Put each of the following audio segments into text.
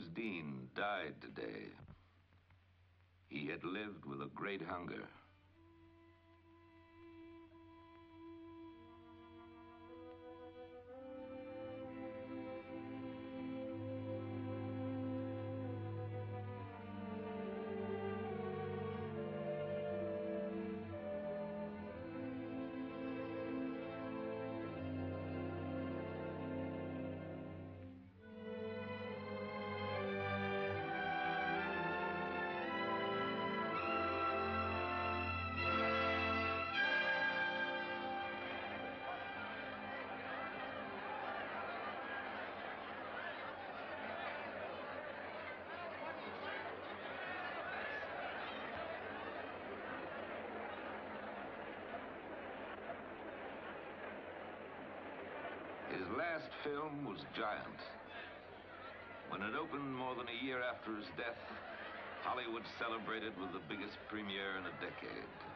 James Dean died today. He had lived with a great hunger. Last film was Giant. When it opened more than a year after his death, Hollywood celebrated with the biggest premiere in a decade.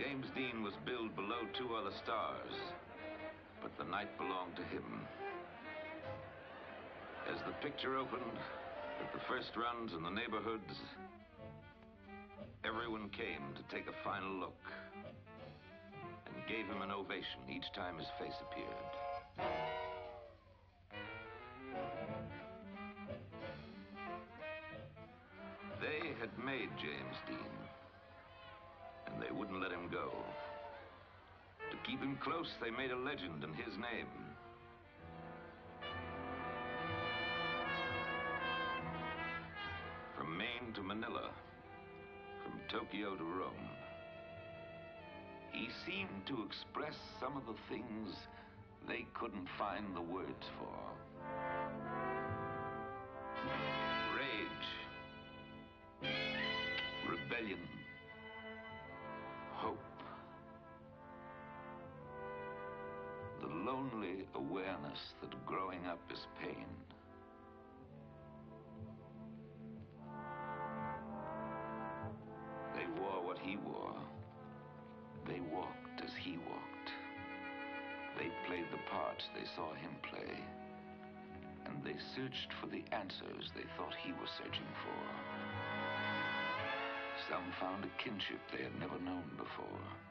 James Dean was billed below two other stars, but the night belonged to him. As the picture opened, at the first runs in the neighborhoods, everyone came to take a final look and gave him an ovation each time his face appeared. They had made James Dean go. To keep him close, they made a legend in his name. From Maine to Manila, from Tokyo to Rome, he seemed to express some of the things they couldn't find the words for. Rage, rebellion, that growing up is pain. They wore what he wore. They walked as he walked. They played the parts they saw him play. And they searched for the answers they thought he was searching for. Some found a kinship they had never known before.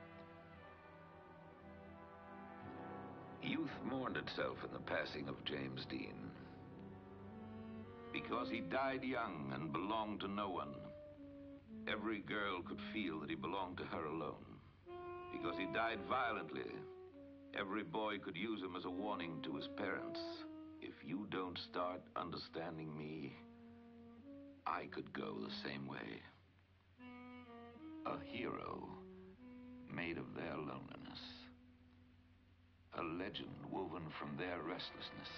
Youth mourned itself in the passing of James Dean. Because he died young and belonged to no one, every girl could feel that he belonged to her alone. Because he died violently, every boy could use him as a warning to his parents. If you don't start understanding me, I could go the same way a hero made of their loneliness, a legend woven from their restlessness,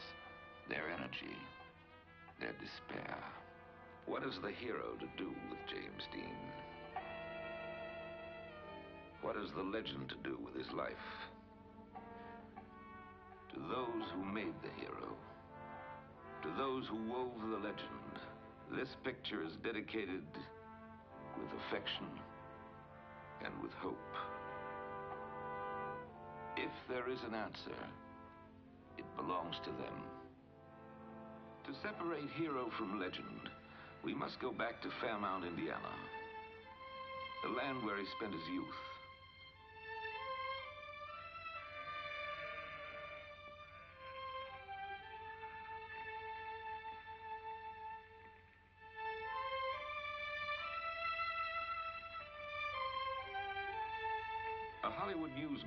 their energy, their despair. What has the hero to do with James Dean? What has the legend to do with his life? To those who made the hero, to those who wove the legend, this picture is dedicated with affection and with hope. If there is an answer, it belongs to them. To separate hero from legend, we must go back to Fairmount, Indiana, the land where he spent his youth.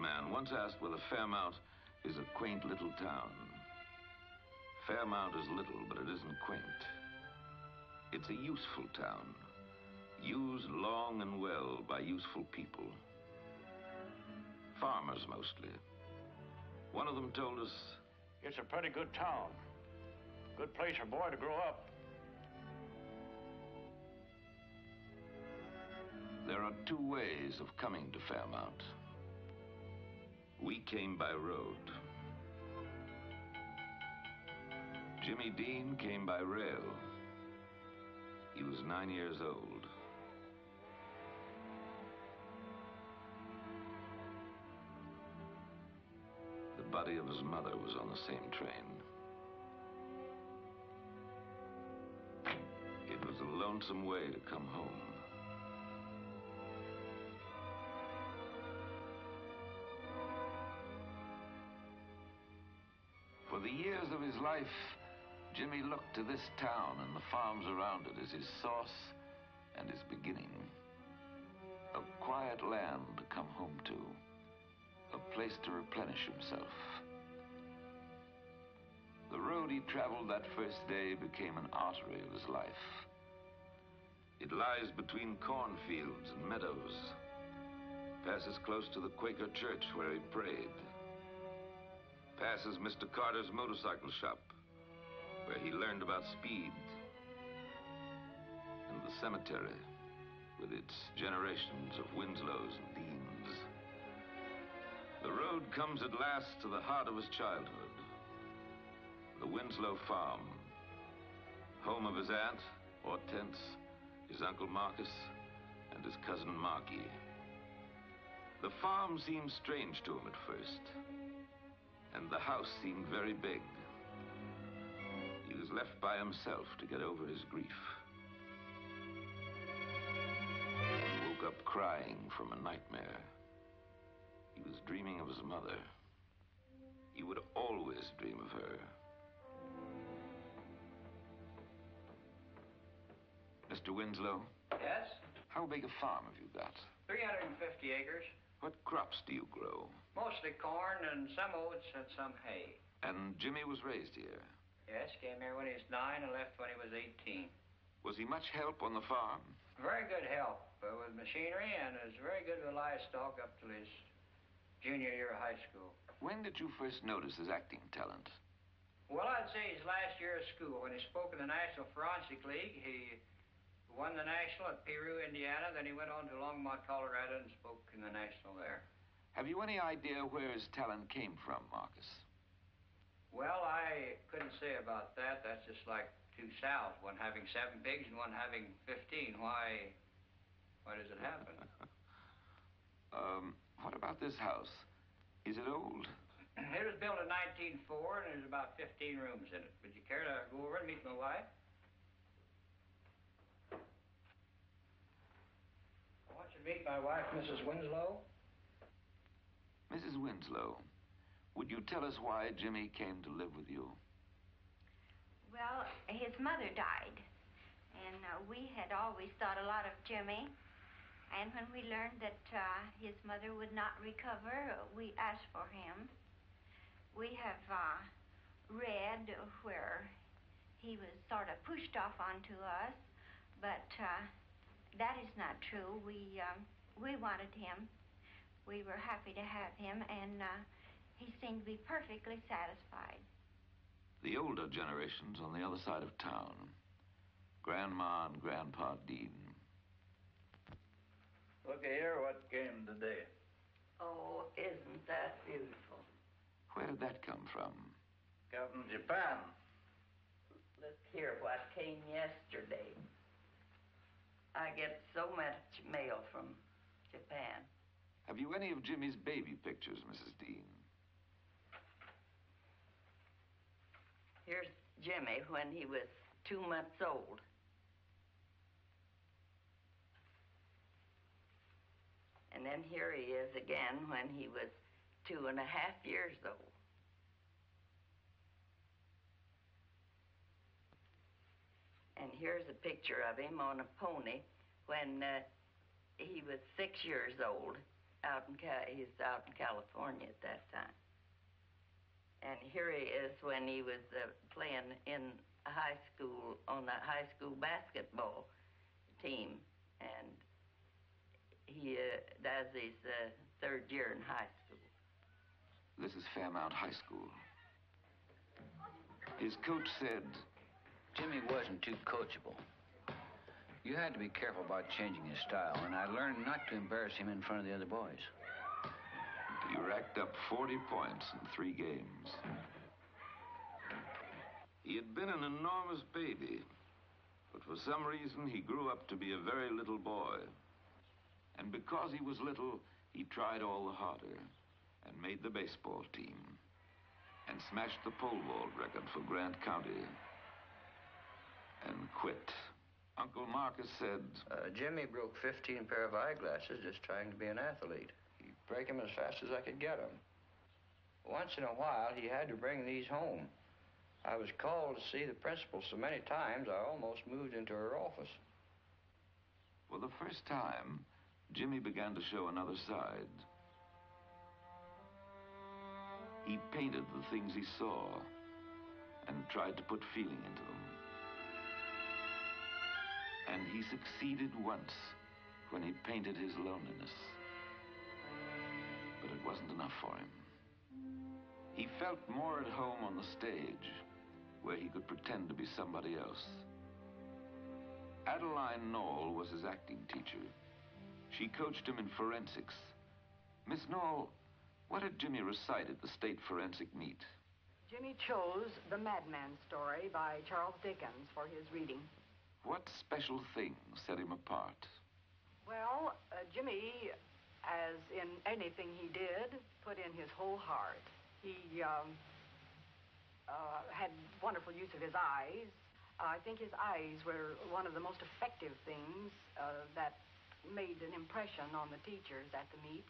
Newsman once asked whether Fairmount is a quaint little town. Fairmount is little, but it isn't quaint. It's a useful town, used long and well by useful people. Farmers mostly. One of them told us It's a pretty good town. Good place for a boy to grow up. there are two ways of coming to Fairmount. We came by road. Jimmy Dean came by rail. He was nine years old. The body of his mother was on the same train. It was a lonesome way to come home. Life, Jimmy looked to this town and the farms around it as his source and his beginning. A quiet land to come home to, a place to replenish himself. The road he traveled that first day became an artery of his life. It lies between cornfields and meadows, passes close to the Quaker church where he prayed, passes Mr. Carter's motorcycle shop, where he learned about speed, and the cemetery with its generations of Winslows and Deans. The road comes at last to the heart of his childhood, the Winslow farm, home of his aunt, Hortense, his uncle Marcus, and his cousin Marky. The farm seems strange to him at first, and the house seemed very big. He was left by himself to get over his grief. He woke up crying from a nightmare. He was dreaming of his mother. He would always dream of her. Mr. Winslow, Yes? how big a farm have you got? 350 acres. What crops do you grow? Mostly corn and some oats and some hay. And Jimmy was raised here. Yes, came here when he was nine and left when he was 18. Was he much help on the farm? Very good help uh, with machinery and is very good with livestock up till his junior year of high school. When did you first notice his acting talent? Well, I'd say his last year of school. When he spoke in the National Forensic League, he won the National at Peru, Indiana. Then he went on to Longmont, Colorado and spoke in the National there. Have you any idea where his talent came from, Marcus? Well, I couldn't say about that. That's just like two sows, one having seven pigs and one having 15. Why, why does it happen? um, what about this house? Is it old? It was built in 1904 and there's about 15 rooms in it. Would you care to go over and meet my wife? I want you to meet my wife, Mrs. Winslow. Mrs. Winslow, would you tell us why Jimmy came to live with you? Well, his mother died, and uh, we had always thought a lot of Jimmy. And when we learned that uh, his mother would not recover, we asked for him. We have uh, read where he was sort of pushed off onto us, but uh, that is not true. We um, we wanted him. We were happy to have him, and uh, he seemed to be perfectly satisfied. The older generations on the other side of town. Grandma and Grandpa Dean. Look here, what came today? Oh, isn't that beautiful? Where did that come from? Come from Japan. Look here what came yesterday. I get so much mail from Japan. Have you any of Jimmy's baby pictures, Mrs. Dean? Here's Jimmy when he was two months old. And then here he is again when he was two and a half years old. And here's a picture of him on a pony when uh, he was six years old. Out in he's out in California at that time. And here he is when he was uh, playing in high school on the high school basketball team, and he uh, does his uh, third year in high school. This is Fairmount High School. His coach said, Jimmy wasn't too coachable. You had to be careful about changing his style, and I learned not to embarrass him in front of the other boys. He racked up 40 points in three games. He had been an enormous baby, but for some reason he grew up to be a very little boy. And because he was little, he tried all the harder and made the baseball team and smashed the pole vault record for Grant County and quit. Uncle Marcus said, Uh, Jimmy broke 15 pair of eyeglasses just trying to be an athlete. He'd break 'em as fast as I could get 'em. Once in a while, he had to bring these home. I was called to see the principal so many times I almost moved into her office. For the first time, Jimmy began to show another side. He painted the things he saw and tried to put feeling into them. And he succeeded once when he painted his loneliness. But it wasn't enough for him. He felt more at home on the stage, where he could pretend to be somebody else. Adeline Nall was his acting teacher. She coached him in forensics. Miss Knoll, what did Jimmy recite at the state forensic meet? Jimmy chose The Madman Story by Charles Dickens for his reading. What special thing set him apart? Well, uh, Jimmy, as in anything he did, put in his whole heart. He um, uh, had wonderful use of his eyes. I think his eyes were one of the most effective things uh, that made an impression on the teachers at the meet.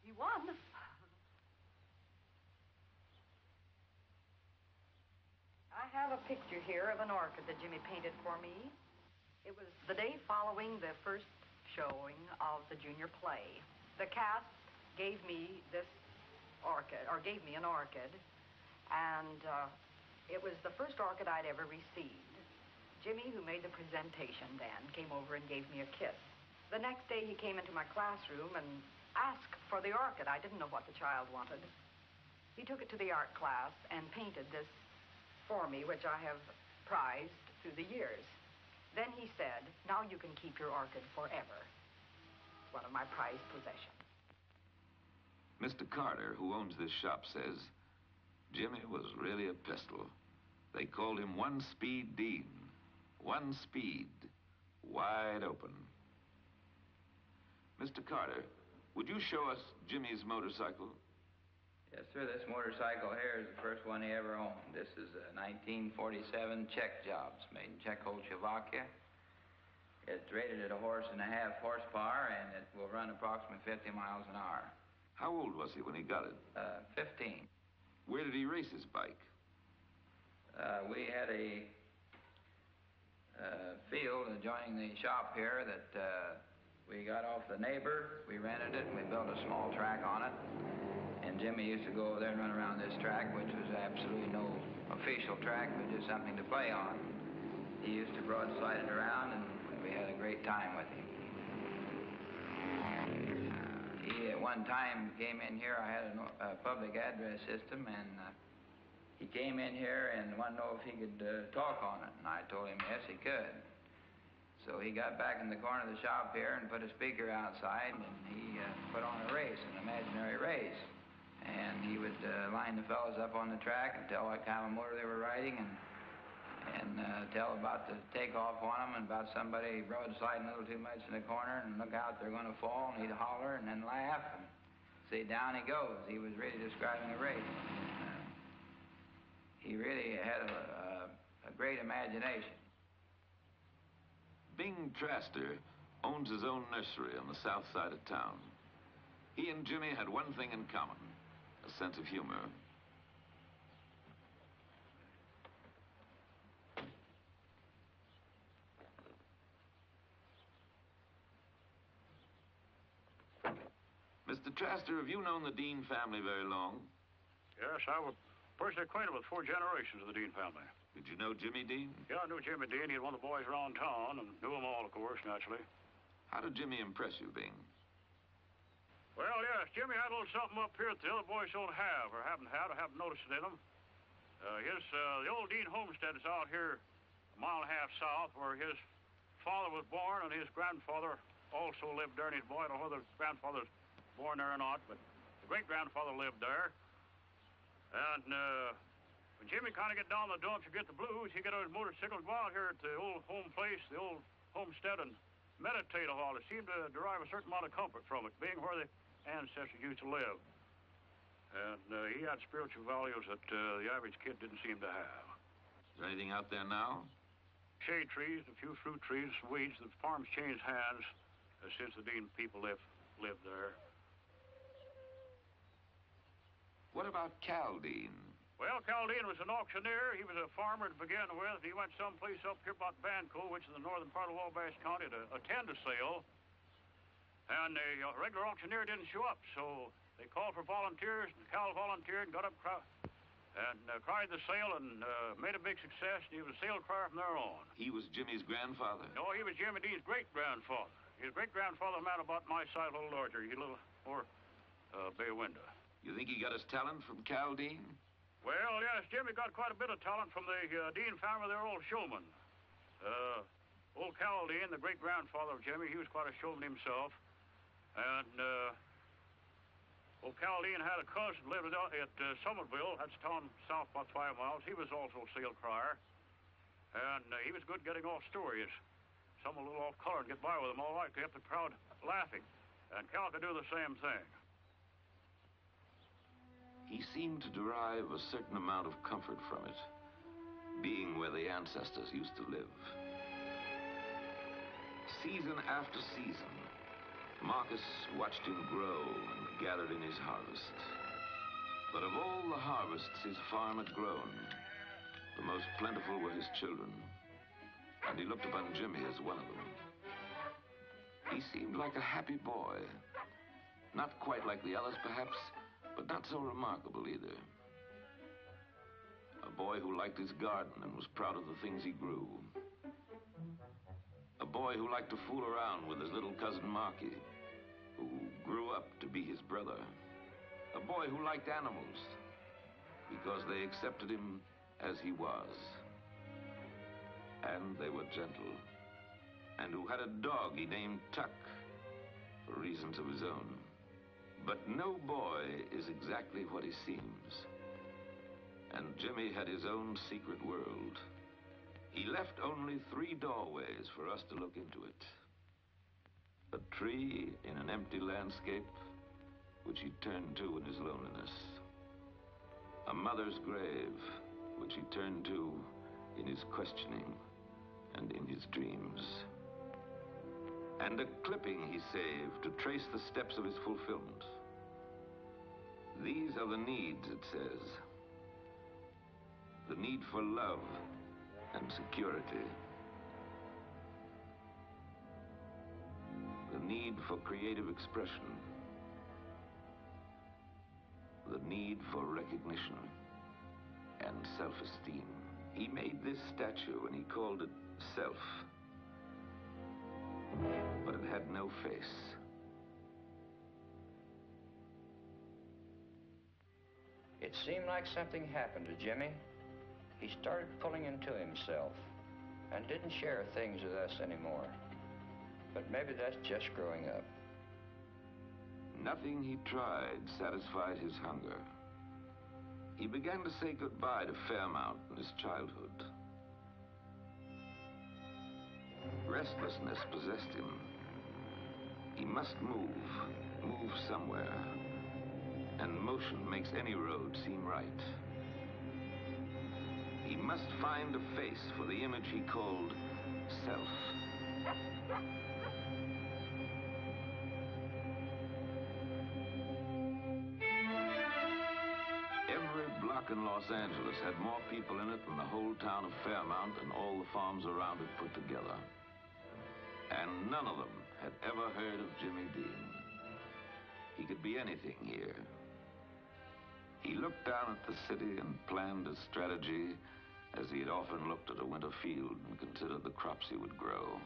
He won. Have a picture here of an orchid that Jimmy painted for me. It was the day following the first showing of the junior play. The cast gave me this orchid, or gave me an orchid, and uh, it was the first orchid I'd ever received. Jimmy, who made the presentation then, came over and gave me a kiss. The next day, he came into my classroom and asked for the orchid. I didn't know what the child wanted. He took it to the art class and painted this for me, which I have prized through the years. Then he said, Now you can keep your orchid forever. It's one of my prized possessions. Mr. Carter, who owns this shop, says Jimmy was really a pistol. They called him One Speed Dean. One speed, wide open. Mr. Carter, would you show us Jimmy's motorcycle? Yes, sir. This motorcycle here is the first one he ever owned. This is a 1947 Czech job. It's made in Czechoslovakia. It's rated at a horse and a half horsepower, and it will run approximately 50 miles an hour. How old was he when he got it? Uh, 15. Where did he race his bike? Uh, we had a uh, field adjoining the shop here that uh, we got off the neighbor. We rented it, and we built a small track on it. Jimmy used to go over there and run around this track, which was absolutely no official track, but just something to play on. He used to broadside it around, and we had a great time with him. He, at one time, came in here. I had a, a public address system, and uh, he came in here and wanted to know if he could uh, talk on it. And I told him yes, he could. So he got back in the corner of the shop here and put a speaker outside, and he uh, put on a race, an imaginary race. And he would uh, line the fellows up on the track and tell what kind of motor they were riding, and and uh, tell about the takeoff on them, and about somebody broadsiding a little too much in the corner, and look out, they're going to fall, and he'd holler and then laugh, and say, down he goes. He was really describing the race. Uh, he really had a, a, a great imagination. Bing Traster owns his own nursery on the south side of town. He and Jimmy had one thing in common a sense of humor. Mr. Traster, have you known the Dean family very long? Yes, I was personally acquainted with four generations of the Dean family. Did you know Jimmy Dean? Yeah, I knew Jimmy Dean. He was one of the boys around town and knew them all, of course, naturally. How did Jimmy impress you, Bing? Well, yes, Jimmy had a little something up here that the other boys don't have, or haven't had, or haven't noticed it in them. Uh, his, uh, the old Dean homestead is out here a mile and a half south where his father was born and his grandfather also lived there. And his boy, I don't know whether his grandfather was born there or not, but the great-grandfather lived there. And uh, when Jimmy kind of get down the dumps or get the blues, he get on his motorcycle and go out here at the old home place, the old homestead, and meditate a while. It seemed to derive a certain amount of comfort from it, being where the ancestors used to live. And uh, he had spiritual values that uh, the average kid didn't seem to have. Is there anything out there now? Shade trees, a few fruit trees, weeds. The farm's changed hands uh, since the Dean people lived, lived there. What about Cal Dean? Well, Cal Dean was an auctioneer. He was a farmer to begin with. He went someplace up here about Banco, which is the northern part of Wabash County, to attend a sale. And the uh, regular auctioneer didn't show up, so they called for volunteers, and Cal volunteered and got up cry- and uh, cried the sale and uh, made a big success. And he was a sale crier from there on. He was Jimmy's grandfather. No, he was Jimmy Dean's great grandfather. His great grandfather, a man about my size, a little larger. He a little more uh, bay window. You think he got his talent from Cal Dean? Well, yes, Jimmy got quite a bit of talent from the uh, Dean family. They're old showmen. Uh, old Cal Dean, the great grandfather of Jimmy, he was quite a showman himself. And uh, Cal had a cousin lived at uh, Summitville. That's town south about five miles. He was also a sale crier. And uh, he was good getting off stories. Some a little off color and get by with them all right. Kept the crowd laughing. And Cal could do the same thing. He seemed to derive a certain amount of comfort from it, being where the ancestors used to live. Season after season, Marcus watched him grow and gathered in his harvest. But of all the harvests his farm had grown, the most plentiful were his children, and he looked upon Jimmy as one of them. He seemed like a happy boy. Not quite like the others, perhaps, but not so remarkable either. A boy who liked his garden and was proud of the things he grew. A boy who liked to fool around with his little cousin Marky, grew up to be his brother. A boy who liked animals because they accepted him as he was. And they were gentle. And who had a dog he named Tuck for reasons of his own. But no boy is exactly what he seems. And Jimmy had his own secret world. He left only three doorways for us to look into it. A tree in an empty landscape, which he turned to in his loneliness. A mother's grave, which he turned to in his questioning and in his dreams. And a clipping he saved to trace the steps of his fulfillment. These are the needs, it says. The need for love and security. Need for creative expression. The need for recognition and self-esteem. He made this statue and he called it Self. But it had no face. It seemed like something happened to Jimmy. He started pulling into himself and didn't share things with us anymore. But maybe that's just growing up. Nothing he tried satisfied his hunger. He began to say goodbye to Fairmount in his childhood. Restlessness possessed him. He must move, move somewhere. And motion makes any road seem right. He must find a face for the image he called self. In Los Angeles had more people in it than the whole town of Fairmount and all the farms around it put together. And none of them had ever heard of Jimmy Dean. He could be anything here. He looked down at the city and planned a strategy as he had often looked at a winter field and considered the crops he would grow.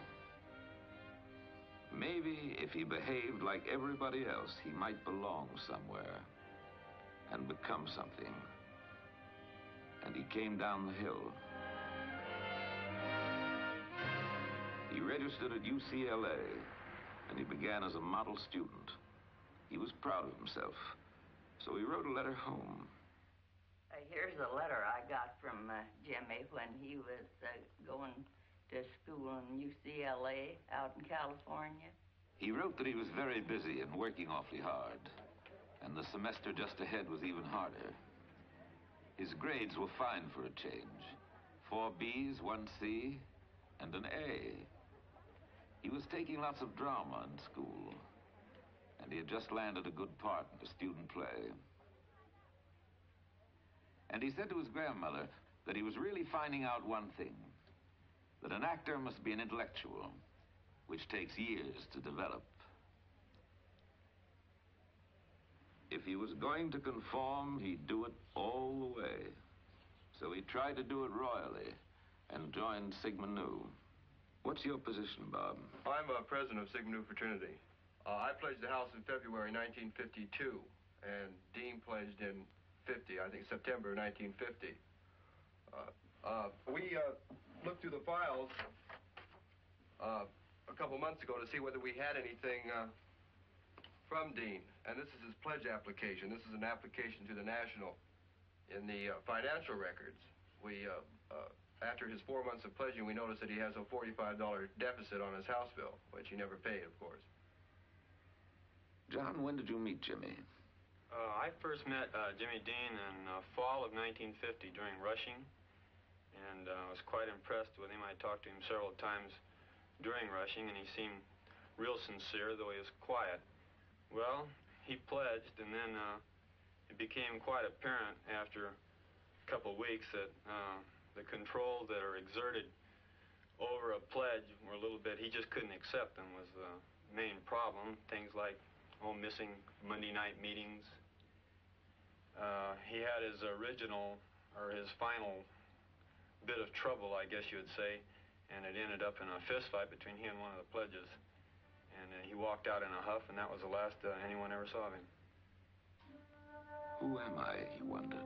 Maybe if he behaved like everybody else, he might belong somewhere and become something. And he came down the hill. He registered at UCLA, and he began as a model student. He was proud of himself, so he wrote a letter home. Uh, here's a letter I got from uh, Jimmy when he was uh, going to school in UCLA out in California. He wrote that he was very busy and working awfully hard, and the semester just ahead was even harder. His grades were fine for a change. Four B's, one C, and an A. He was taking lots of drama in school, and he had just landed a good part in a student play. And he said to his grandmother that he was really finding out one thing, that an actor must be an intellectual, which takes years to develop. If he was going to conform, he'd do it all the way. So he tried to do it royally and joined Sigma Nu. What's your position, Bob? I'm a president of Sigma Nu Fraternity. Uh, I pledged the house in February 1952, and Dean pledged in 50, I think September 1950. Uh, uh, we uh, looked through the files uh, a couple months ago to see whether we had anything uh, from Dean, and this is his pledge application. This is an application to the National in the financial records. We after his four months of pledging, we noticed that he has a $45 deficit on his house bill, which he never paid, of course. John, when did you meet Jimmy? Uh, I first met uh, Jimmy Dean in uh, fall of 1950 during rushing, and I was quite impressed with him. I talked to him several times during rushing, and he seemed real sincere, though he was quiet. Well, he pledged, and then it became quite apparent after a couple of weeks that the controls that are exerted over a pledge were a little bit, he just couldn't accept them was the main problem. Things like, oh, missing Monday night meetings. Uh, he had his original, or his final bit of trouble, I guess you would say, and it ended up in a fist fight between he and one of the pledges. And uh, he walked out in a huff, and that was the last uh, anyone ever saw of him. Who am I, he wondered.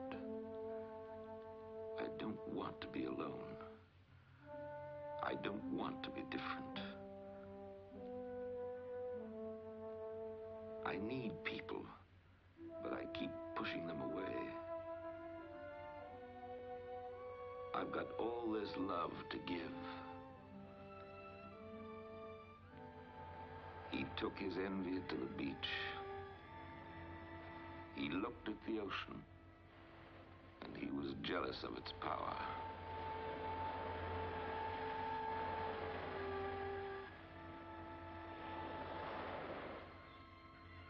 I don't want to be alone. I don't want to be different. I need people, but I keep pushing them away. I've got all this love to give. He took his envy to the beach. He looked at the ocean and he was jealous of its power.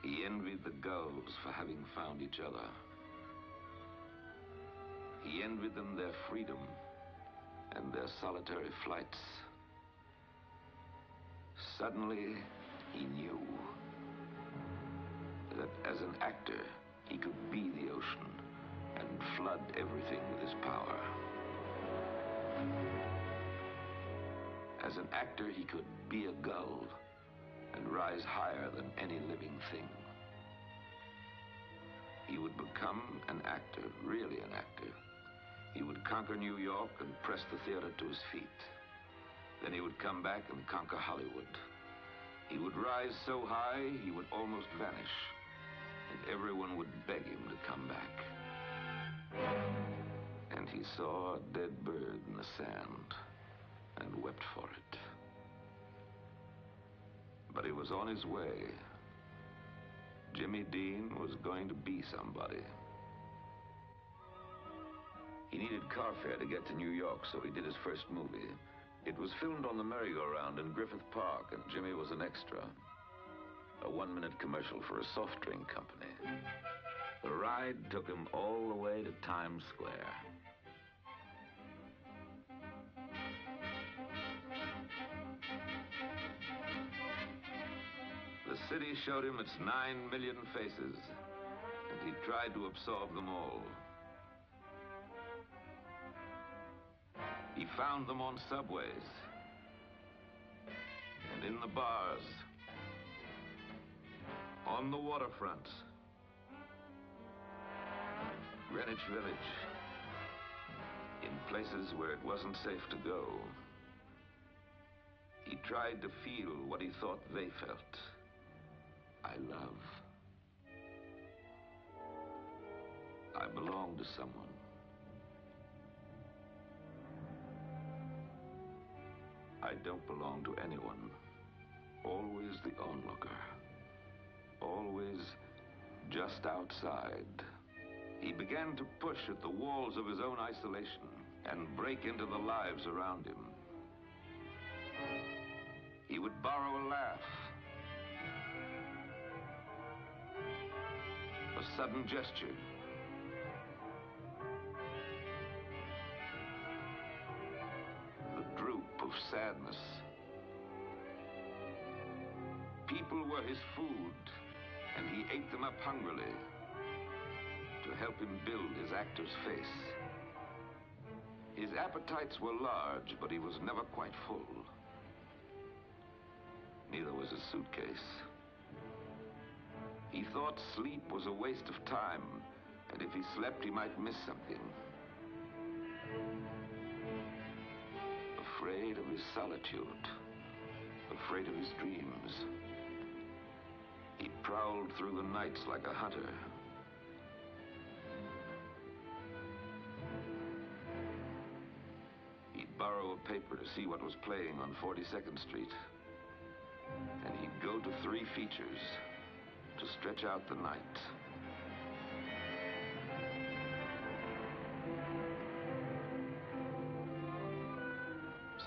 He envied the gulls for having found each other. He envied them their freedom and their solitary flights. Suddenly, he knew that as an actor, he could be the ocean and flood everything with his power. As an actor, he could be a gull and rise higher than any living thing. He would become an actor, really an actor. He would conquer New York and press the theater to his feet. Then he would come back and conquer Hollywood. He would rise so high, he would almost vanish. And everyone would beg him to come back. And he saw a dead bird in the sand and wept for it. But he was on his way. Jimmy Dean was going to be somebody. He needed car fare to get to New York, so he did his first movie. It was filmed on the merry-go-round in Griffith Park, and Jimmy was an extra. A one-minute commercial for a soft drink company. The ride took him all the way to Times Square. The city showed him its nine million faces, and he tried to absorb them all. He found them on subways and in the bars, on the waterfronts, Greenwich Village, in places where it wasn't safe to go. He tried to feel what he thought they felt. I love. I belong to someone. I don't belong to anyone. Always the onlooker. Always just outside. He began to push at the walls of his own isolation and break into the lives around him. He would borrow a laugh, a sudden gesture, sadness. People were his food, and he ate them up hungrily to help him build his actor's face. His appetites were large, but he was never quite full. Neither was his suitcase. He thought sleep was a waste of time, and if he slept, he might miss something. His solitude, afraid of his dreams. He prowled through the nights like a hunter. He'd borrow a paper to see what was playing on 42nd Street. And he'd go to three features to stretch out the night.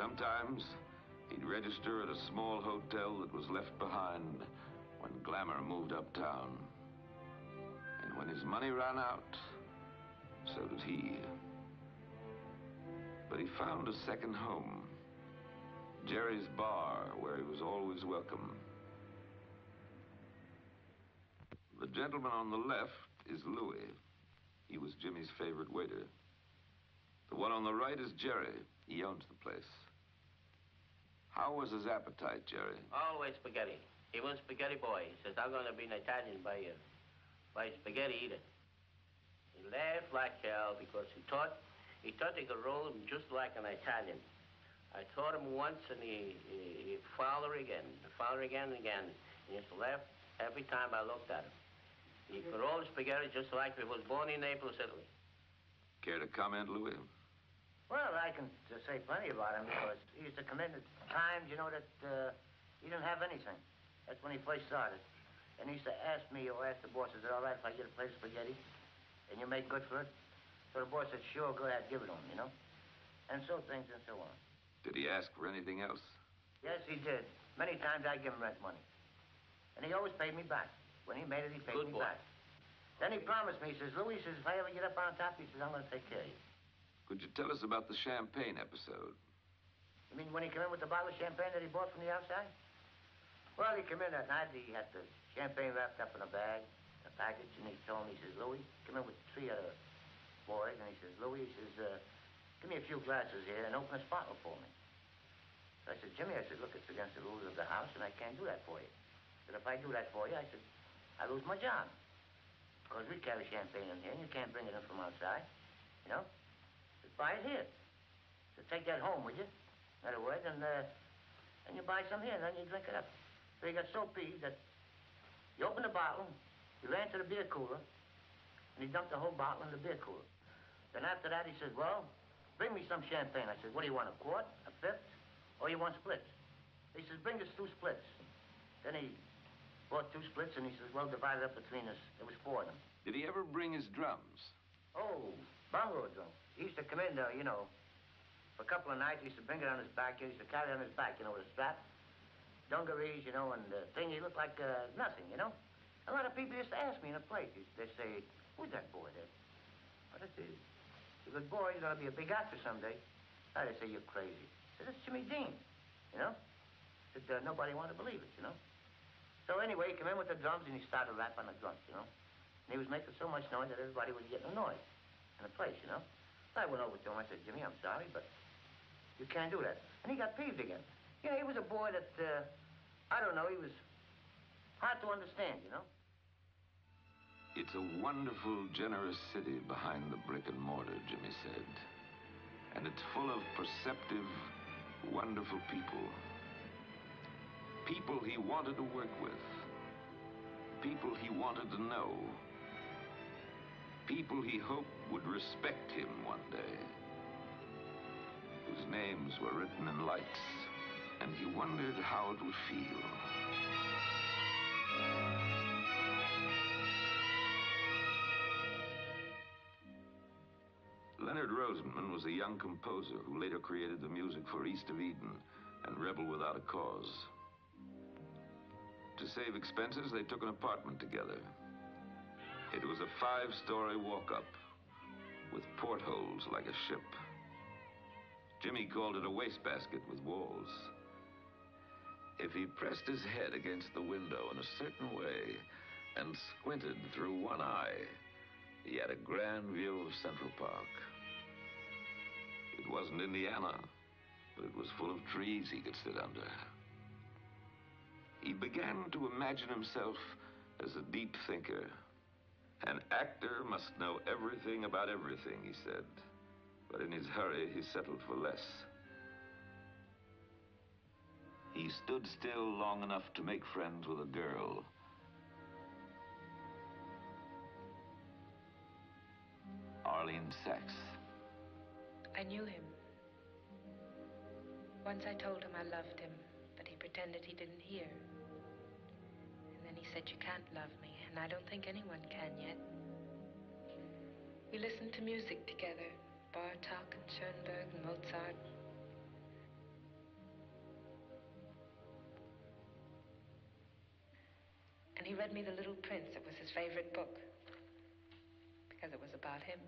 Sometimes he'd register at a small hotel that was left behind when glamour moved uptown. And when his money ran out, so did he. But he found a second home. Jerry's bar, where he was always welcome. The gentleman on the left is Louis. He was Jimmy's favorite waiter. The one on the right is Jerry. He owns the place. How was his appetite, Jerry? Always spaghetti. He was spaghetti boy. He says, I'm going to be an Italian by, uh, by spaghetti eater. He laughed like hell because he thought, he thought he could roll him just like an Italian. I taught him once, and he, he, he'd follow again, follow again and again. And he to every time I looked at him. He could roll spaghetti just like he was born in Naples, Italy. Care to comment, Louis? Well, I can just say plenty about him because he used to come in at times, you know, that uh, he didn't have anything. That's when he first started. And he used to ask me or ask the boss, is it all right if I get a plate of spaghetti? And you make good for it? So the boss said, sure, go ahead, give it to him, you know? And so things and so on. Did he ask for anything else? Yes, he did. Many times I give him rent money. And he always paid me back. When he made it, he paid Good me boy. back. Then he promised me, he says, Louis, he says, if I ever get up on top, he says, I'm going to take care of you. Could you tell us about the champagne episode? You mean when he came in with the bottle of champagne that he bought from the outside? Well, he came in that night, he had the champagne wrapped up in a bag, a package, and he told me, he says, Louis, come in with three other boys, and he says, Louis, he says, uh, give me a few glasses here and open this bottle for me. So I said, Jimmy, I said, look, it's against the rules of the house, and I can't do that for you. But if I do that for you, I said, I lose my job. Because we carry champagne in here, and you can't bring it in from outside, you know? Buy it here. So take that home, would you? In other words, and, uh, and you buy some here, and then you drink it up. So he got so peeved that he opened the bottle, he ran to the beer cooler, and he dumped the whole bottle in the beer cooler. Then after that, he says, well, bring me some champagne. I said, what do you want, a quart, a fifth, or you want splits? He says, bring us two splits. Then he bought two splits, and he says, well, divide it up between us. There was four of them. Did he ever bring his drums? Oh, bongo drum. He used to come in there, you know, for a couple of nights. He used to bring it on his back. He used to carry it on his back, you know, with a strap. Dungarees, you know, and the thing, he looked like uh, nothing, you know. A lot of people used to ask me in a place. They say, who's that boy there? What is he? He goes, boy, he's going to be a big actor someday. I they say, you're crazy. I said, that's Jimmy Dean, you know. Said, uh, nobody wanted to believe it, you know. So anyway, he came in with the drums and he started rapping on the drums, you know. And he was making so much noise that everybody was getting annoyed in the place, you know. I went over to him. I said, Jimmy, I'm sorry, but you can't do that. And he got peeved again. You know, he was a boy that, uh, I don't know, he was hard to understand, you know. It's a wonderful, generous city behind the brick and mortar, Jimmy said. and it's full of perceptive, wonderful people. People he wanted to work with. People he wanted to know. People he hoped would respect him one day. Whose names were written in lights, and he wondered how it would feel. Leonard Rosenman was a young composer who later created the music for East of Eden and Rebel Without a Cause. To save expenses, they took an apartment together. It was a five-story walk-up with portholes like a ship. Jimmy called it a wastebasket with walls. If he pressed his head against the window in a certain way and squinted through one eye, he had a grand view of Central Park. It wasn't Indiana, but it was full of trees he could sit under. He began to imagine himself as a deep thinker. An actor must know everything about everything, he said. But in his hurry, he settled for less. He stood still long enough to make friends with a girl. Arlene Sachs. I knew him. Once I told him I loved him, but he pretended he didn't hear. And then he said, You can't love me, and I don't think anyone can yet. We listened to music together Bartok and Schoenberg and Mozart. And he read me The Little Prince. It was his favorite book because it was about him.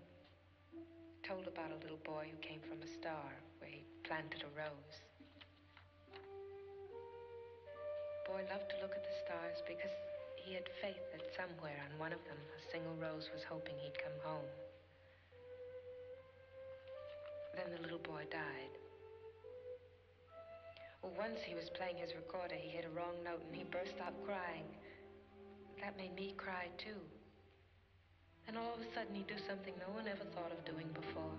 It told about a little boy who came from a star where he planted a rose. The boy loved to look at the stars because he had faith that somewhere on one of them a single rose was hoping he'd come home. Then the little boy died. Well, once he was playing his recorder, he hit a wrong note and he burst out crying. That made me cry, too. And all of a sudden, he'd do something no one ever thought of doing before.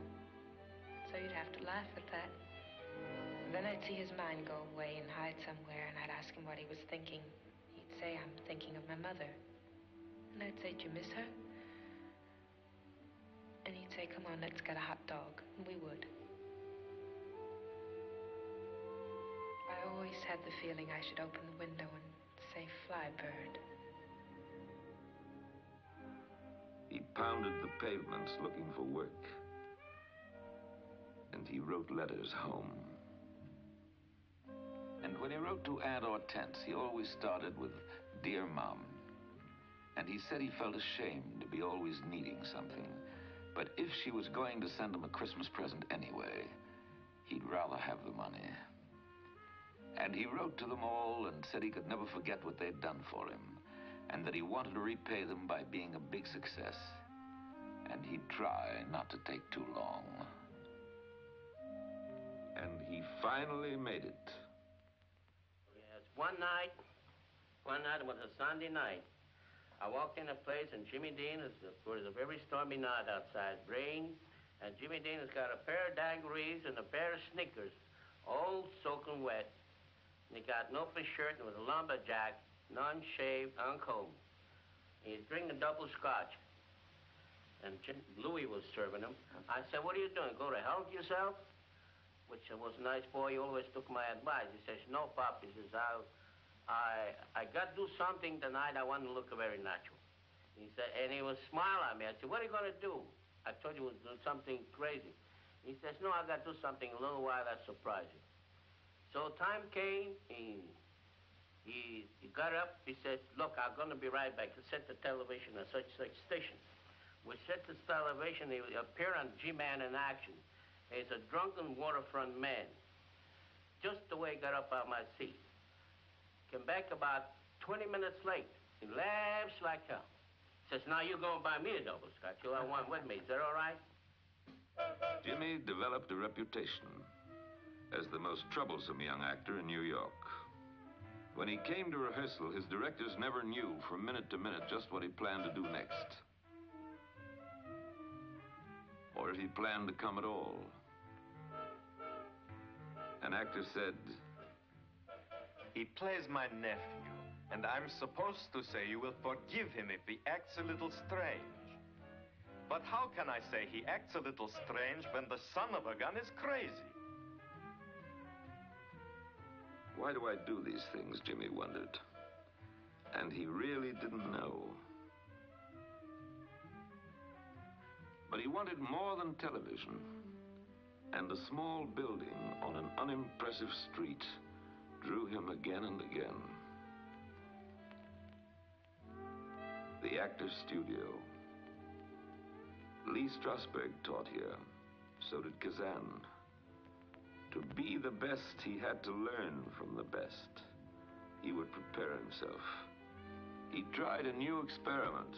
So you'd have to laugh at that. Then I'd see his mind go away and hide somewhere, and I'd ask him what he was thinking. Say, I'm thinking of my mother. And I'd say, Do you miss her? And he'd say, Come on, let's get a hot dog. And we would. I always had the feeling I should open the window and say, Fly, bird. He pounded the pavements looking for work. And he wrote letters home. And when he wrote to Aunt Ortense, he always started with, Dear Mom. And he said he felt ashamed to be always needing something. But if she was going to send him a Christmas present anyway, he'd rather have the money. And he wrote to them all and said he could never forget what they'd done for him, and that he wanted to repay them by being a big success. And he'd try not to take too long. And he finally made it. One night, one night, it was a Sunday night. I walked in a place and Jimmy Dean is, was a very stormy night outside, rain, and Jimmy Dean has got a pair of dungarees and a pair of sneakers, all soaking wet. And he got an open shirt and was a lumberjack, non-shaved, uncombed. He's drinking double scotch. And Jim, Louis was serving him. I said, what are you doing? Go to hell with yourself? Which was a nice boy. He always took my advice. He says, no, Pop. He says, I'll, I, I got to do something tonight. I want to look very natural. He said, and he was smiling at me. I said, what are you going to do? I told you doing something crazy. He says, no, I got to do something a little while that's surprising. So time came, he, he, he got up, he said, look, I'm going to be right back. He set the television at such such station. We set the television, he appeared on G-Man in action. He's a drunken waterfront man. Just the way he got up out of my seat. Came back about 20 minutes late. He laughs like hell. Says, now you're going to buy me a double scotch. You'll have one with me. Is that all right? Jimmy developed a reputation as the most troublesome young actor in New York. When he came to rehearsal, his directors never knew from minute to minute just what he planned to do next. Or if he planned to come at all. Actor said, He plays my nephew, and I'm supposed to say you will forgive him if he acts a little strange. But how can I say he acts a little strange when the son of a gun is crazy? Why do I do these things, Jimmy wondered. And he really didn't know. But he wanted more than television. And a small building on an unimpressive street drew him again and again. The Actors Studio. Lee Strasberg taught here. So did Kazan. To be the best, he had to learn from the best. He would prepare himself. He tried a new experiment.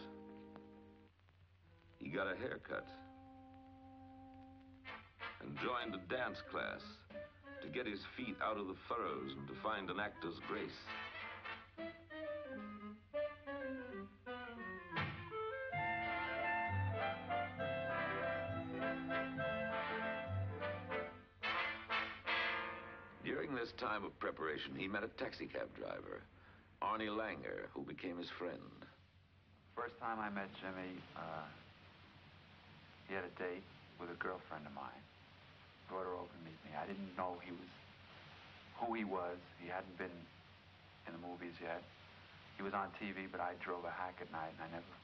He got a haircut and joined a dance class to get his feet out of the furrows and to find an actor's grace. During this time of preparation, he met a taxicab driver, Arnie Langer, who became his friend. First time I met Jimmy, uh, he had a date with a girlfriend of mine. Brought her over to meet me. I didn't know he was who he was. He hadn't been in the movies yet. He was on TV, but I drove a hack at night, and I never,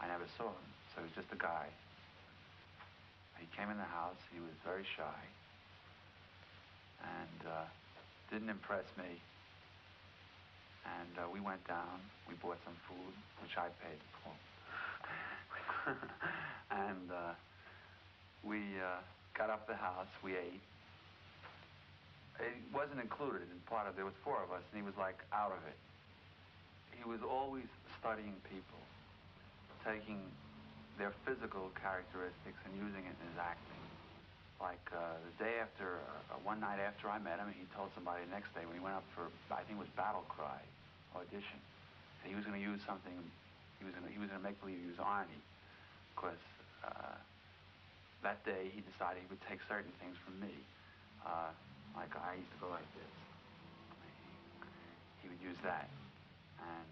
I never saw him. So he was just a guy. He came in the house. He was very shy, and uh, didn't impress me. And uh, we went down. We bought some food, which I paid for. and uh, we got up the house. We ate. It wasn't included in part of. There was four of us, and he was like out of it. He was always studying people, taking their physical characteristics and using it in his acting. Like uh, the day after, uh, one night after I met him, he told somebody the next day when he went up for, I think it was Battle Cry audition, that he was going to use something. He was going to he was make believe use Arnie, because uh, that day he decided he would take certain things from me. Uh, like I used to go like this. He would use that, and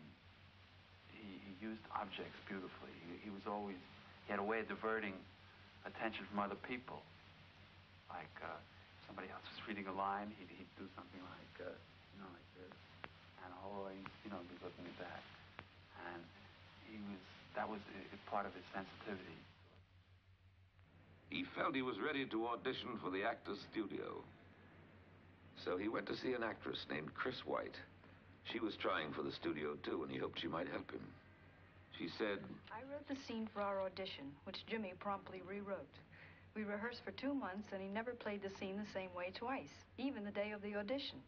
he, he used objects beautifully. He, he was always he had a way of diverting attention from other people. Like uh, somebody else was reading a line, he'd, he'd do something like uh, you know like this, and always you know be looking at that, and he was that was a, a part of his sensitivity. He felt he was ready to audition for the Actors Studio. So he went to see an actress named Chris White. She was trying for the studio, too, and he hoped she might help him. She said, I wrote the scene for our audition, which Jimmy promptly rewrote. We rehearsed for two months, and he never played the scene the same way twice, even the day of the audition.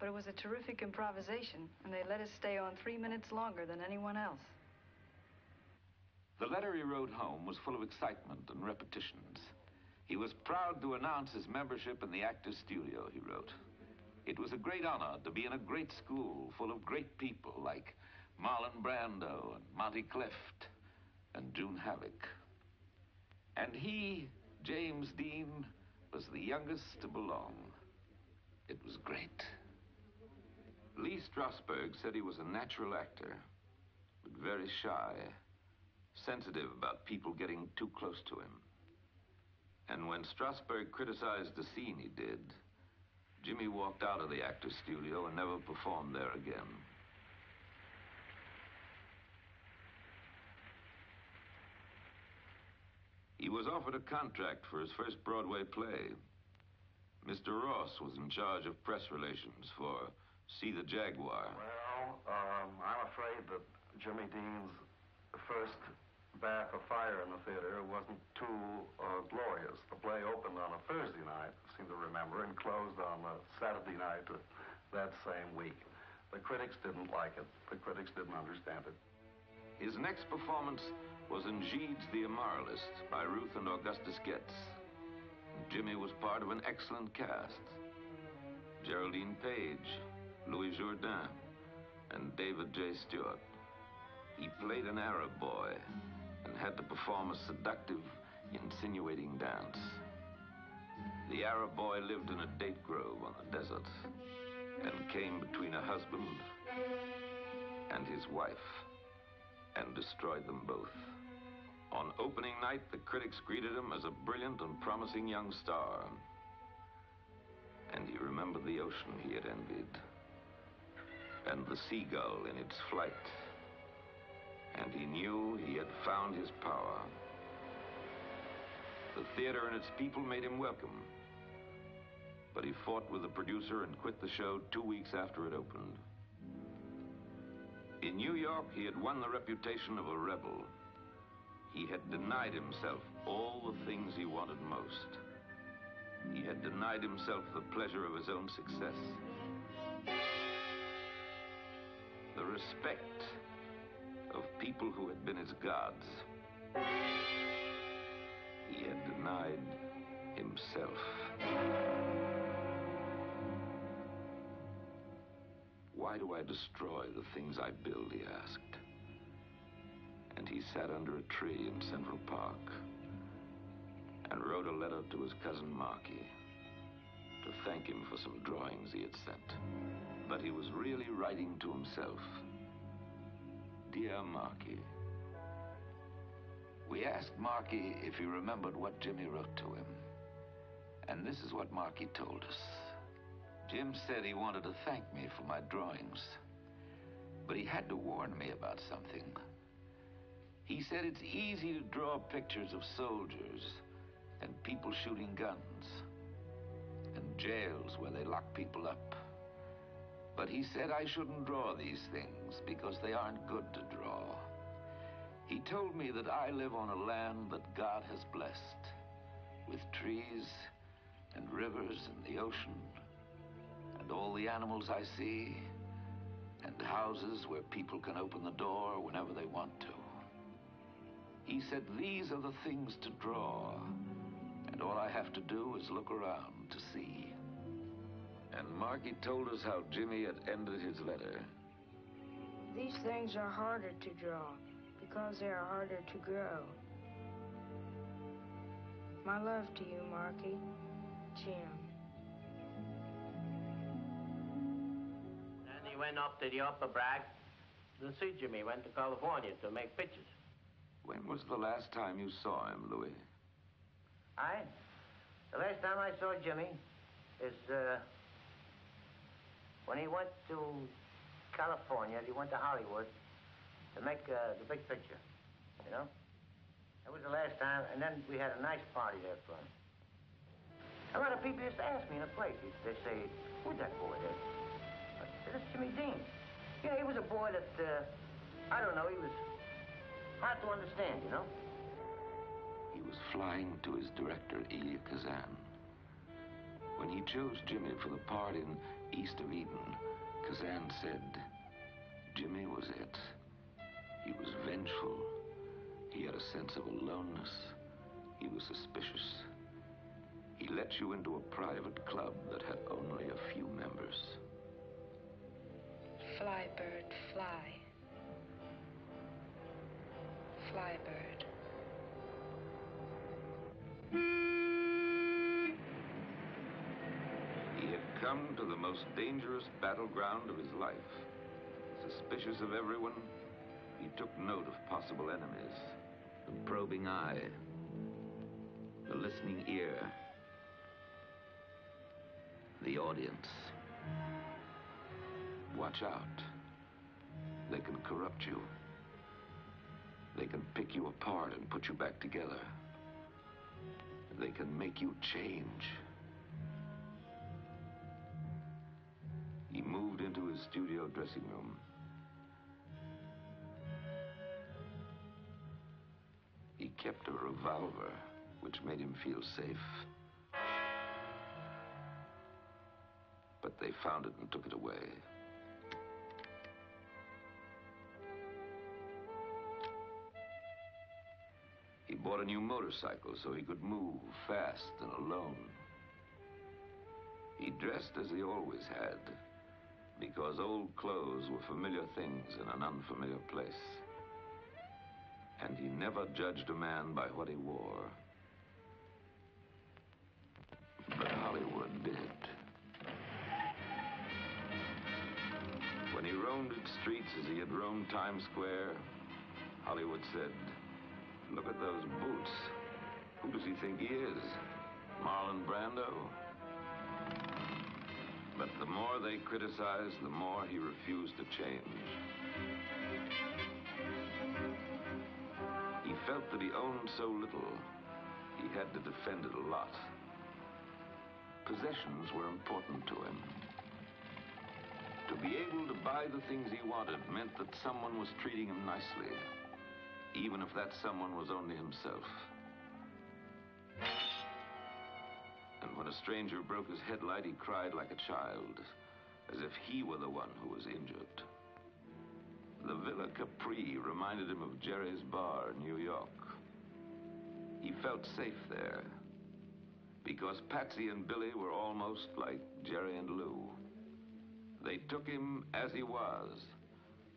But it was a terrific improvisation, and they let us stay on three minutes longer than anyone else. The letter he wrote home was full of excitement and repetitions. He was proud to announce his membership in the Actors Studio, he wrote. It was a great honor to be in a great school full of great people like Marlon Brando and Monty Clift and June Havoc. And he, James Dean, was the youngest to belong. It was great. Lee Strasberg said he was a natural actor, but very shy, sensitive about people getting too close to him. And when Strasberg criticized the scene he did, Jimmy walked out of the actor's studio and never performed there again. He was offered a contract for his first Broadway play. Mr. Ross was in charge of press relations for See the Jaguar. Well, um, I'm afraid that Jimmy Dean's first bath of fire in the theater wasn't too uh, glorious. The play opened on a Thursday night, I seem to remember, and closed on a Saturday night that same week. The critics didn't like it. The critics didn't understand it. His next performance was in Gide's The Immoralist by Ruth and Augustus Goetz. Jimmy was part of an excellent cast. Geraldine Page, Louis Jourdan, and David J. Stewart. He played an Arab boy had to perform a seductive, insinuating dance. The Arab boy lived in a date grove on the desert and came between a husband and his wife and destroyed them both. On opening night, the critics greeted him as a brilliant and promising young star. And he remembered the ocean he had envied, and the seagull in its flight. And he knew he had found his power. The theater and its people made him welcome. But he fought with the producer and quit the show two weeks after it opened. In New York, he had won the reputation of a rebel. He had denied himself all the things he wanted most. He had denied himself the pleasure of his own success. The respect of people who had been his gods. He had denied himself. Why do I destroy the things I build, he asked. And he sat under a tree in Central Park and wrote a letter to his cousin Marky to thank him for some drawings he had sent. But he was really writing to himself. Dear Marky, we asked Marky if he remembered what Jimmy wrote to him. And this is what Marky told us. Jim said he wanted to thank me for my drawings. But he had to warn me about something. He said it's easy to draw pictures of soldiers and people shooting guns and jails where they lock people up. But he said I shouldn't draw these things because they aren't good to. He told me that I live on a land that God has blessed with trees and rivers and the ocean and all the animals I see and houses where people can open the door whenever they want to. He said these are the things to draw, and all I have to do is look around to see. And Marky told us how Jimmy had ended his letter. These things are harder to draw because they are harder to grow. My love to you, Marky. Jim. Then he went up to the upper brag to see Jimmy. Went to California to make pictures. When was the last time you saw him, Louis? I? The last time I saw Jimmy is uh, when he went to California. He went to Hollywood to make uh, the big picture. You know? That was the last time, and then we had a nice party there for him. A lot of people used to ask me in a place. They say, "Who's that boy there?" I said, "It's Jimmy Dean." Yeah, he was a boy that uh, I don't know. He was hard to understand, you know. He was flying to his director, Elia Kazan. When he chose Jimmy for the part in East of Eden, Kazan said, Jimmy was it. He was vengeful. He had a sense of aloneness. He was suspicious. He let you into a private club that had only a few members. Fly, bird, fly. Fly, bird. He had come to the most dangerous battleground of his life. Suspicious of everyone, took note of possible enemies. The probing eye, the listening ear, the audience. Watch out. They can corrupt you. They can pick you apart and put you back together. They can make you change. He moved into his studio dressing room. Kept a revolver, which made him feel safe. But they found it and took it away. He bought a new motorcycle so he could move fast and alone. He dressed as he always had, because old clothes were familiar things in an unfamiliar place and he never judged a man by what he wore. But Hollywood did. When he roamed its streets as he had roamed Times Square, Hollywood said, look at those boots. Who does he think he is? Marlon Brando? But the more they criticized, the more he refused to change. Felt that he owned so little, he had to defend it a lot. Possessions were important to him. To be able to buy the things he wanted meant that someone was treating him nicely, even if that someone was only himself. And when a stranger broke his headlight, he cried like a child, as if he were the one who was injured. The Villa Capri reminded him of Jerry's bar in New York. He felt safe there because Patsy and Billy were almost like Jerry and Lou. They took him as he was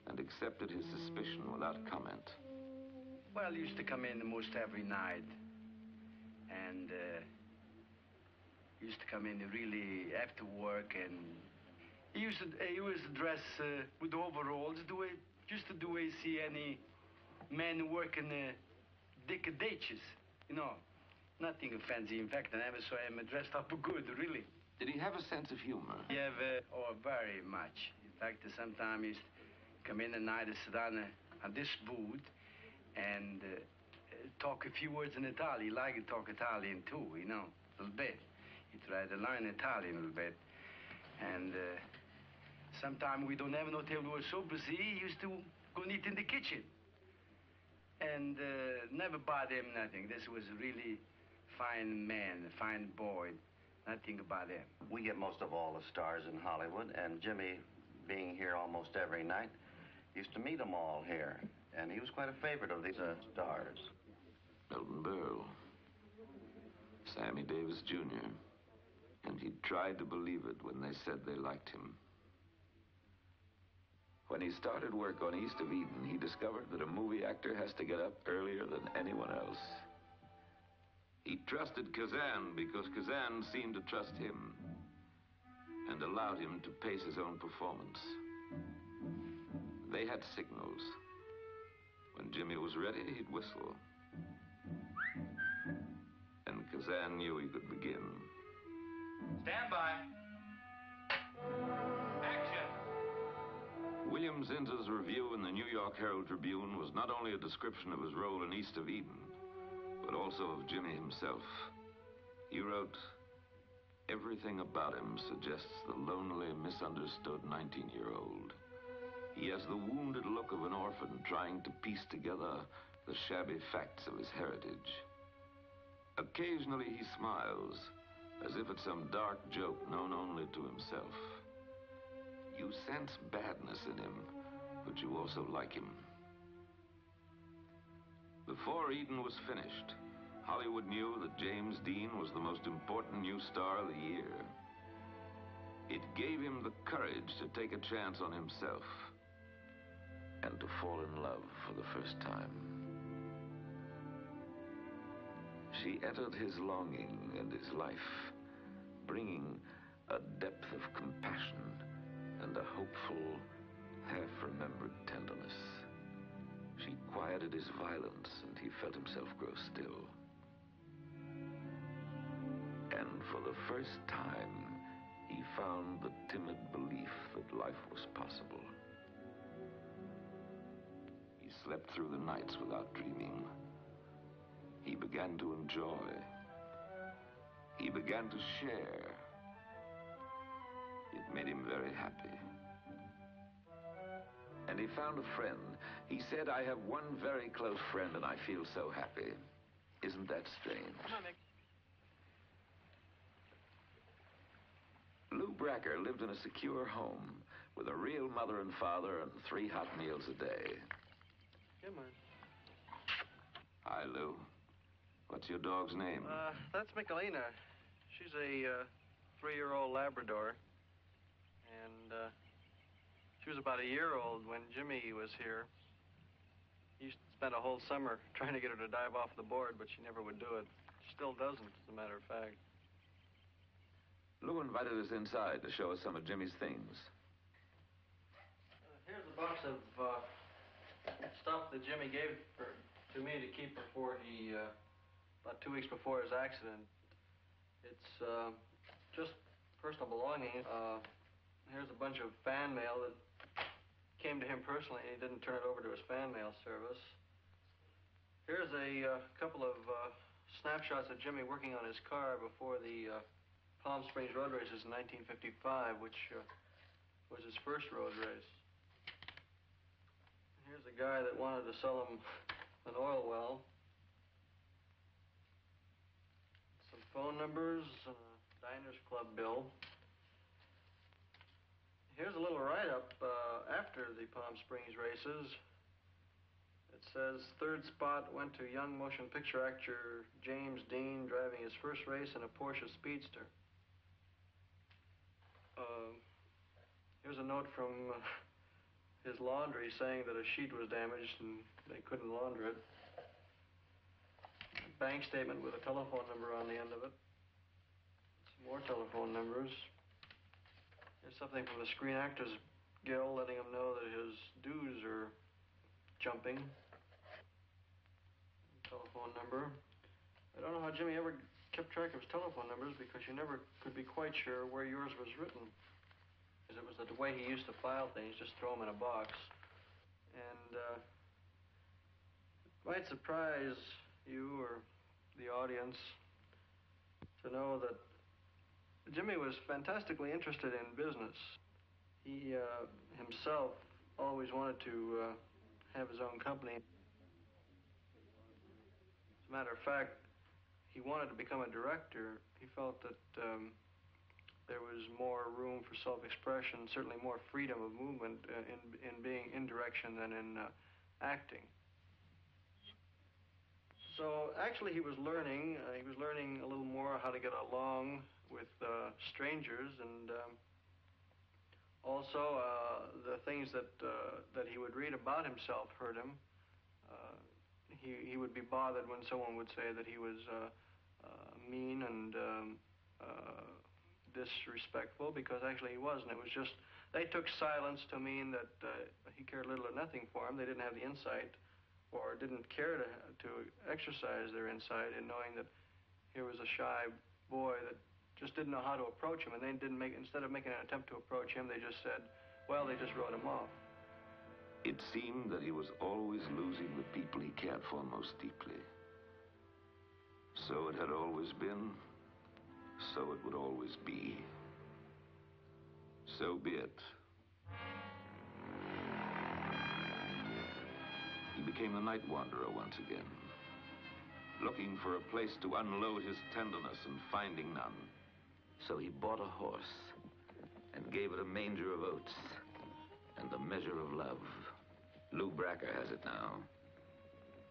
and accepted his suspicion without comment. Well, he used to come in almost every night. And uh, used to come in really after work and he used to, he was dressed uh, with overalls, the way, just way you see any man working uh, dick ditches, you know. Nothing fancy. In fact, I never saw him dressed up good, really. Did he have a sense of humor? Yeah, uh, oh, very much. In fact, sometimes he'd come in at night and sit down uh, on this booth and uh, talk a few words in Italian. He liked to talk Italian, too, you know, a little bit. He tried to learn Italian a little bit. And uh, sometimes we don't have no table. We were so busy, he used to go and eat in the kitchen. And uh, never bother him nothing. This was a really fine man, a fine boy. Nothing about him. We get most of all the stars in Hollywood, and Jimmy, being here almost every night, used to meet them all here. And he was quite a favorite of these uh, stars. Milton Berle, Sammy Davis Jr., and he tried to believe it when they said they liked him. When he started work on East of Eden, he discovered that a movie actor has to get up earlier than anyone else. He trusted Kazan because Kazan seemed to trust him and allowed him to pace his own performance. They had signals. When Jimmy was ready, he'd whistle. And Kazan knew he could begin. Stand by. Action. William Zinsser's review in the New York Herald Tribune was not only a description of his role in East of Eden, but also of Jimmy himself. He wrote, Everything about him suggests the lonely, misunderstood 19 year old. He has the wounded look of an orphan trying to piece together the shabby facts of his heritage. Occasionally he smiles, as if at some dark joke known only to himself. You sense badness in him, but you also like him. Before Eden was finished, Hollywood knew that James Dean was the most important new star of the year. It gave him the courage to take a chance on himself and to fall in love for the first time. She entered his longing and his life, bringing a depth of compassion and a hopeful, half-remembered tenderness. She quieted his violence, and he felt himself grow still. And for the first time, he found the timid belief that life was possible. He slept through the nights without dreaming. He began to enjoy. He began to share. It made him very happy. And he found a friend. He said, I have one very close friend and I feel so happy. Isn't that strange? Come on, Nick. Lew Bracker lived in a secure home with a real mother and father and three hot meals a day. Come on. Hi, Lew. What's your dog's name? Uh, that's Michelina. She's a uh, three-year-old Labrador. And uh, she was about a year old when Jimmy was here. He spent a whole summer trying to get her to dive off the board, but she never would do it. She still doesn't, as a matter of fact. Lew invited us inside to show us some of Jimmy's things. here, box of uh, stuff that Jimmy gave to me to keep before he, uh, about two weeks before his accident. It's uh, just personal belongings. Uh, here's a bunch of fan mail that came to him personally. And he didn't turn it over to his fan mail service. Here's a uh, couple of uh, snapshots of Jimmy working on his car before the uh, Palm Springs road races in 1955, which uh, was his first road race. Here's a guy that wanted to sell him an oil well. Some phone numbers, and a Diners Club bill. Here's a little write-up uh, after the Palm Springs races. It says, third spot went to young motion picture actor James Dean driving his first race in a Porsche Speedster. Uh, here's a note from uh, his laundry saying that a sheet was damaged and they couldn't launder it. A bank statement with a telephone number on the end of it. Some more telephone numbers. Something from the Screen Actors Guild letting him know that his dues are jumping. Telephone number. I don't know how Jimmy ever kept track of his telephone numbers because you never could be quite sure where yours was written. Because it was the way he used to file things, just throw them in a box. And uh, it might surprise you or the audience to know that Jimmy was fantastically interested in business. He uh, himself always wanted to uh, have his own company. As a matter of fact, he wanted to become a director. He felt that um, there was more room for self-expression, certainly more freedom of movement uh, in, in being in direction than in uh, acting. So actually he was learning, uh, he was learning a little more how to get along with uh, strangers and um, also uh, the things that, uh, that he would read about himself hurt him. Uh, he, he would be bothered when someone would say that he was uh, mean and um, disrespectful because actually he wasn't. It was just, they took silence to mean that he cared little or nothing for him. They didn't have the insight or didn't care to, to exercise their insight in knowing that here was a shy boy that just didn't know how to approach him. And they didn't make, instead of making an attempt to approach him, they just said, well, they just wrote him off. It seemed that he was always losing the people he cared for most deeply. So it had always been, so it would always be. So be it. Became a night wanderer once again, looking for a place to unload his tenderness and finding none. So he bought a horse and gave it a manger of oats and a measure of love. Lew Bracker has it now.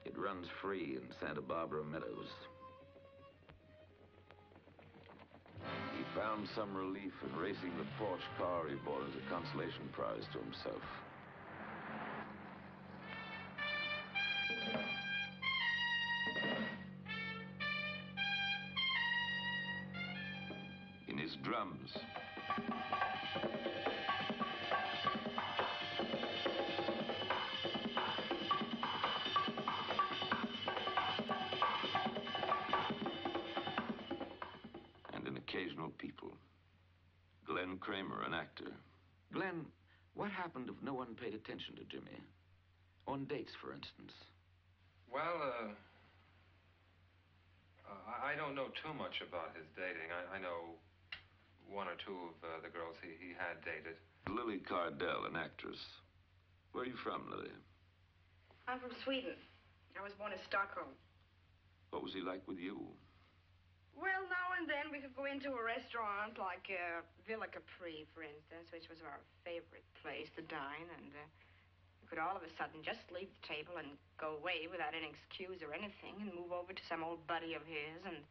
It runs free in Santa Barbara Meadows. He found some relief in racing the Porsche car he bought as a consolation prize to himself. In his drums. And in occasional people. Glenn Kramer, an actor. Glenn, what happened if no one paid attention to Jimmy? On dates, for instance. Well, uh, uh, I I don't know too much about his dating. I, I know one or two of uh, the girls he, he had dated. Lilli Kardell, an actress. Where are you from, Lilli? I'm from Sweden. I was born in Stockholm. What was he like with you? Well, now and then we could go into a restaurant like uh, Villa Capri, for instance, which was our favorite place to dine, and uh, could all of a sudden just leave the table and go away without any excuse or anything and move over to some old buddy of his and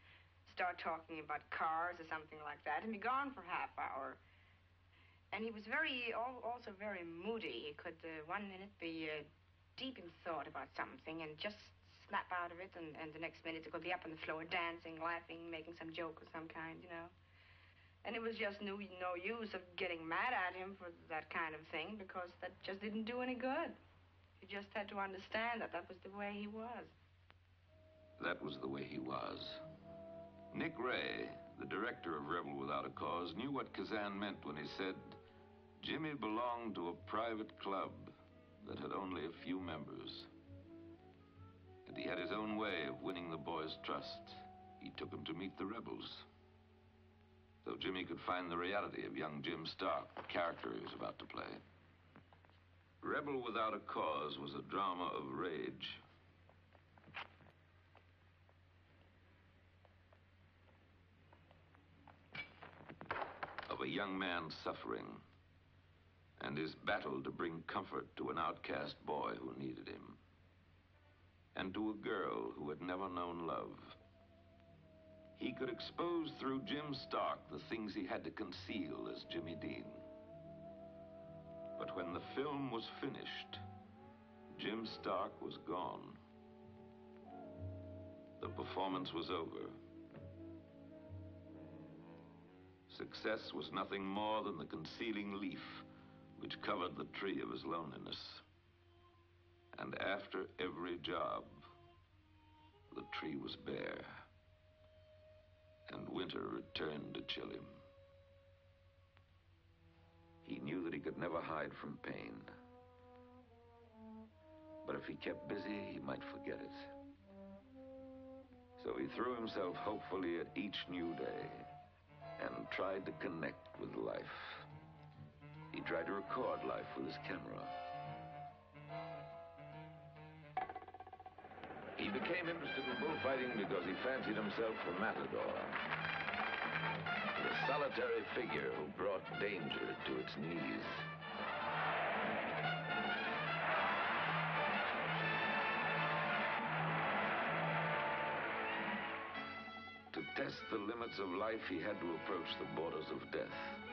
start talking about cars or something like that and be gone for half hour. And he was very, also very moody. He could uh, one minute be uh, deep in thought about something and just snap out of it, and, and the next minute he could be up on the floor dancing, laughing, making some joke of some kind, you know. And it was just no, no use of getting mad at him for that kind of thing because that just didn't do any good. You just had to understand that that was the way he was. That was the way he was. Nick Ray, the director of Rebel Without a Cause, knew what Kazan meant when he said Jimmy belonged to a private club that had only a few members. And he had his own way of winning the boys' trust. He took them to meet the rebels. So Jimmy could find the reality of young Jim Stark, the character he was about to play. Rebel Without a Cause was a drama of rage. Of a young man suffering and his battle to bring comfort to an outcast boy who needed him, and to a girl who had never known love. He could expose through Jim Stark the things he had to conceal as Jimmy Dean. But when the film was finished, Jim Stark was gone. The performance was over. Success was nothing more than the concealing leaf which covered the tree of his loneliness. And after every job, the tree was bare, and winter returned to chill him. He knew that he could never hide from pain. But if he kept busy, he might forget it. So he threw himself hopefully at each new day and tried to connect with life. He tried to record life with his camera. He became interested in bullfighting because he fancied himself a matador. The solitary figure who brought danger to its knees. To test the limits of life, he had to approach the borders of death.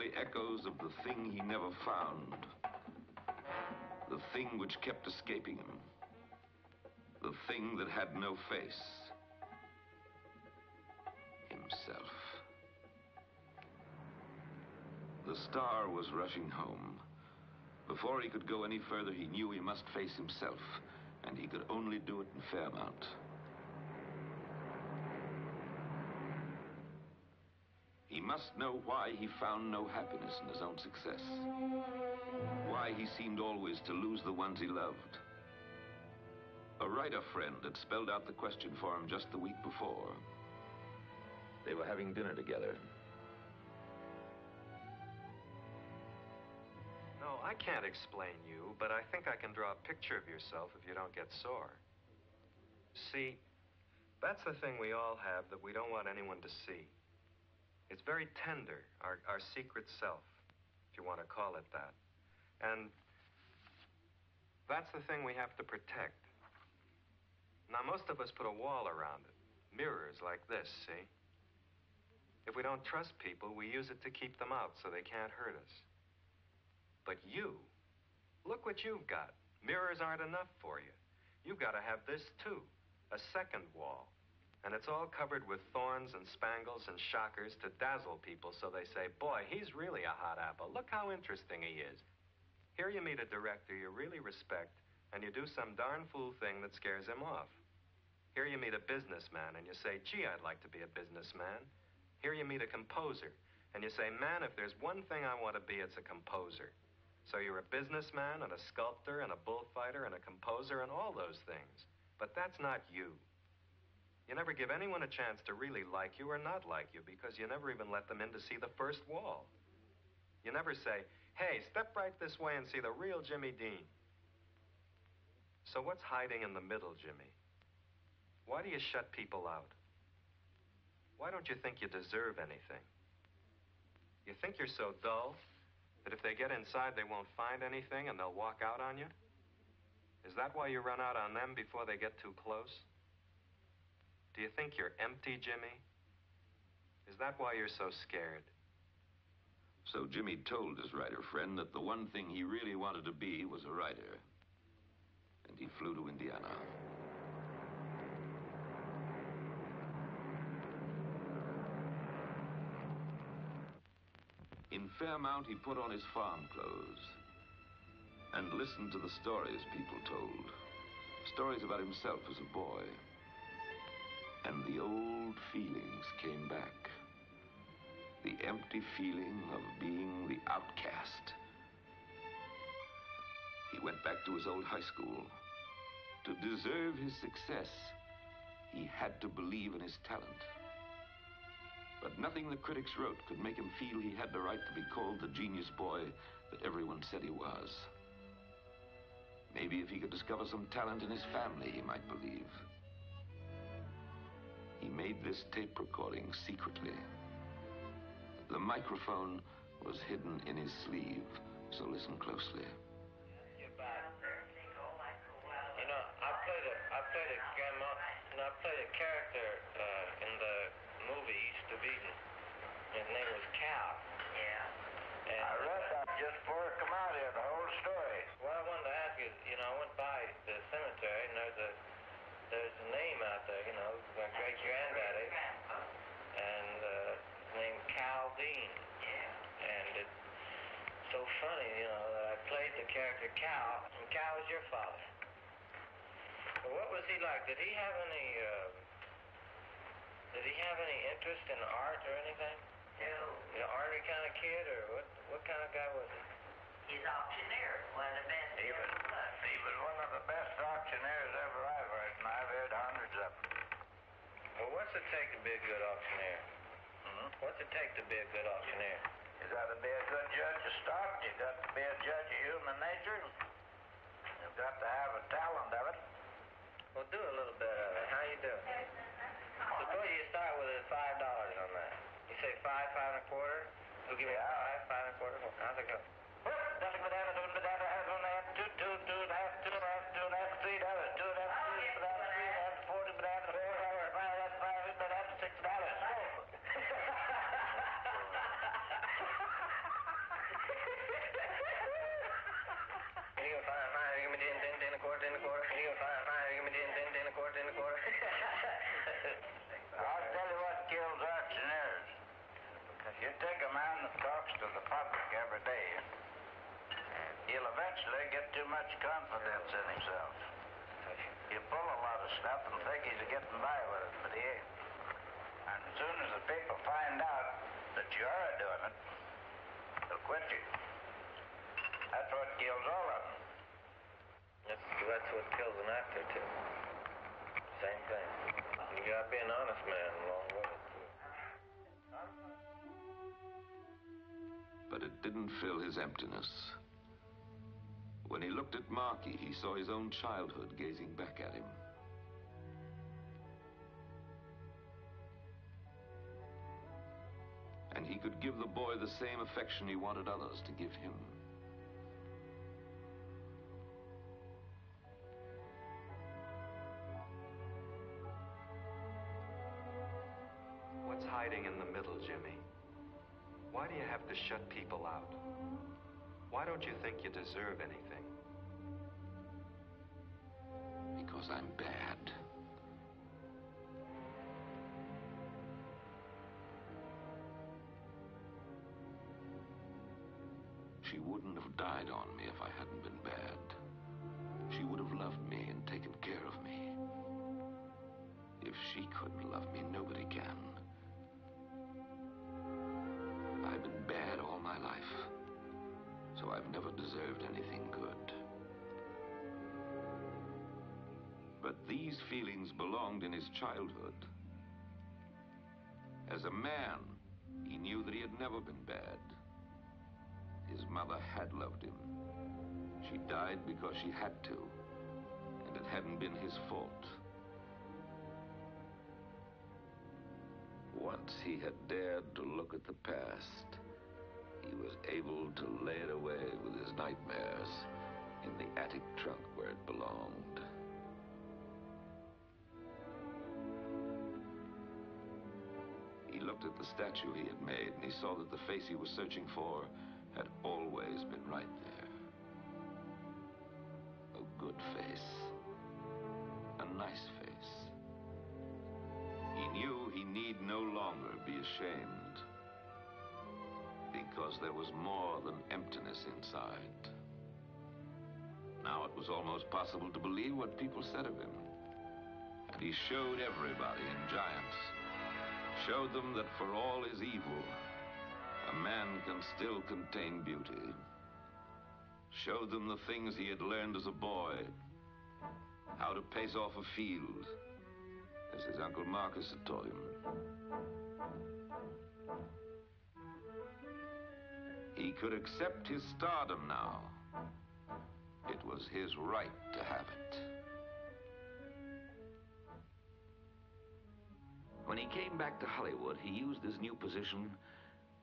Only echoes of the thing he never found. The thing which kept escaping him. The thing that had no face. Himself. The star was rushing home. Before he could go any further, he knew he must face himself, and he could only do it in Fairmount. He must know why he found no happiness in his own success. Why he seemed always to lose the ones he loved. A writer friend had spelled out the question for him just the week before. They were having dinner together. No, I can't explain you, but I think I can draw a picture of yourself if you don't get sore. See, that's the thing we all have that we don't want anyone to see. It's very tender, our, our secret self, if you want to call it that. And that's the thing we have to protect. Now, most of us put a wall around it. Mirrors like this, see? If we don't trust people, we use it to keep them out so they can't hurt us. But you, look what you've got. Mirrors aren't enough for you. You've got to have this too a second wall. And it's all covered with thorns and spangles and shockers to dazzle people so they say, Boy, he's really a hot apple. Look how interesting he is. Here you meet a director you really respect, and you do some darn fool thing that scares him off. Here you meet a businessman, and you say, Gee, I'd like to be a businessman. Here you meet a composer, and you say, Man, if there's one thing I want to be, it's a composer. So you're a businessman and a sculptor and a bullfighter and a composer and all those things. But that's not you. You never give anyone a chance to really like you or not like you because you never even let them in to see the first wall. You never say, hey, step right this way and see the real Jimmy Dean. So what's hiding in the middle, Jimmy? Why do you shut people out? Why don't you think you deserve anything? You think you're so dull that if they get inside, they won't find anything and they'll walk out on you? Is that why you run out on them before they get too close? Do you think you're empty, Jimmy? Is that why you're so scared? So Jimmy told his writer friend that the one thing he really wanted to be was a writer. And he flew to Indiana. In Fairmount, he put on his farm clothes and listened to the stories people told. Stories about himself as a boy. And the old feelings came back. The empty feeling of being the outcast. He went back to his old high school. To deserve his success, he had to believe in his talent. But nothing the critics wrote could make him feel he had the right to be called the genius boy that everyone said he was. Maybe if he could discover some talent in his family, he might believe. He made this tape recording secretly. The microphone was hidden in his sleeve, so listen closely. You know, I played a, I played a grandma, you know, I played a character uh, in the movie East of Eden. His name was Cal. Yeah. And I read that just before I come out here, the whole story. Well, I wanted to ask you, you know, I went by the cemetery and there's a, there's a name out there, you know, my great granddaddy. And uh, his name Cal Dean. Yeah. And it's so funny, you know, that I played the character Cal, and Cal was your father. Well, what was he like? Did he have any, uh, did he have any interest in art or anything? No. You know, arty kind of kid, or what? What kind of guy was he? He's auctioneer, one of the best. He was, he was one of the best auctioneers ever and I've heard hundreds of them. Well, what's it take to be a good auctioneer? Hmm? What's it take to be a good auctioneer? You got to be a good judge of stock. You got to be a judge of human nature. You've got to have a talent of it. Well, do a little bit of it. How you do? Suppose you start with a five dollars on that. You say five, five and a quarter. Who give me five, five and a quarter? How's it go? Nothing but that, You take a man that talks to the public every day, he'll eventually get too much confidence in himself. He'll pull a lot of stuff and think he's getting by with it, but he ain't. And as soon as the people find out that you are doing it, they'll quit you. That's what kills all of them. That's, that's what kills an actor, too. Same thing. You gotta be an honest man along with it, But it didn't fill his emptiness. When he looked at Marky, he saw his own childhood gazing back at him. And he could give the boy the same affection he wanted others to give him. To shut people out? Why don't you think you deserve anything? Because I'm bad. She wouldn't have died on me if I hadn't been bad. She would have loved me and taken care of me. If she couldn't love me, nobody can. So I've never deserved anything good. But these feelings belonged in his childhood. As a man, he knew that he had never been bad. His mother had loved him. She died because she had to, and it hadn't been his fault. Once he had dared to look at the past, he was able to lay it away with his nightmares in the attic trunk where it belonged. He looked at the statue he had made, and he saw that the face he was searching for had always been right there. A good face. A nice face. He knew he need no longer be ashamed. Because there was more than emptiness inside. Now it was almost possible to believe what people said of him. And he showed everybody in Giants. Showed them that for all his evil, a man can still contain beauty. Showed them the things he had learned as a boy. How to pace off a field, as his Uncle Marcus had taught him. He could accept his stardom now. It was his right to have it. When he came back to Hollywood, he used his new position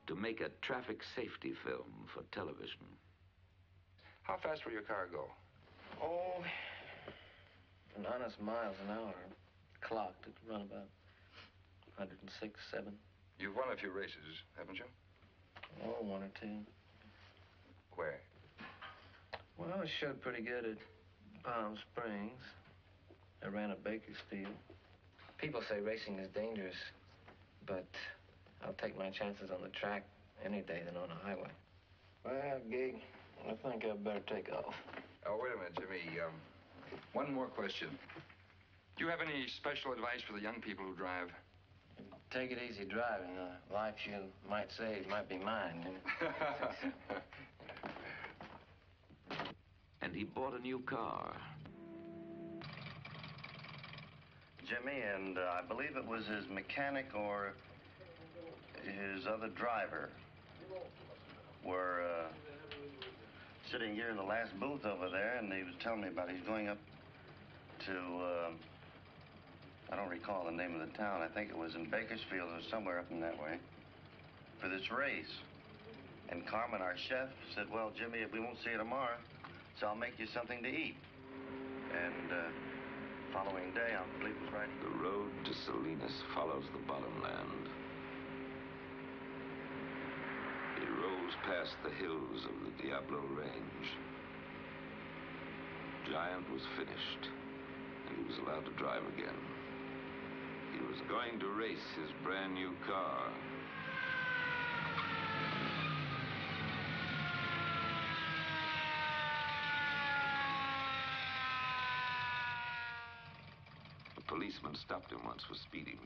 to make a traffic safety film for television. How fast will your car go? Oh, an honest miles an hour. Clocked, it run about 106, 7. You've won a few races, haven't you? Oh, one or two. Where? Well, I showed pretty good at Palm Springs. I ran at Bakersfield. People say racing is dangerous, but I'll take my chances on the track any day than on a highway. Well, Gig, I think I'd better take off. Oh, wait a minute, Jimmy. Um, one more question. Do you have any special advice for the young people who drive? Take it easy driving. The life you might save might be mine. and he bought a new car. Jimmy, and uh, I believe it was his mechanic or his other driver were uh, sitting here in the last booth over there, and he was telling me about he's going up to, uh, I don't recall the name of the town. I think it was in Bakersfield or somewhere up in that way, for this race. And Carmen, our chef, said, well, Jimmy, if we won't see you tomorrow, so I'll make you something to eat. And, uh, following day, I believe it was right. The road to Salinas follows the bottomland. It rolls past the hills of the Diablo Range. Giant was finished, and he was allowed to drive again. He was going to race his brand new car. Policeman stopped him once for speeding.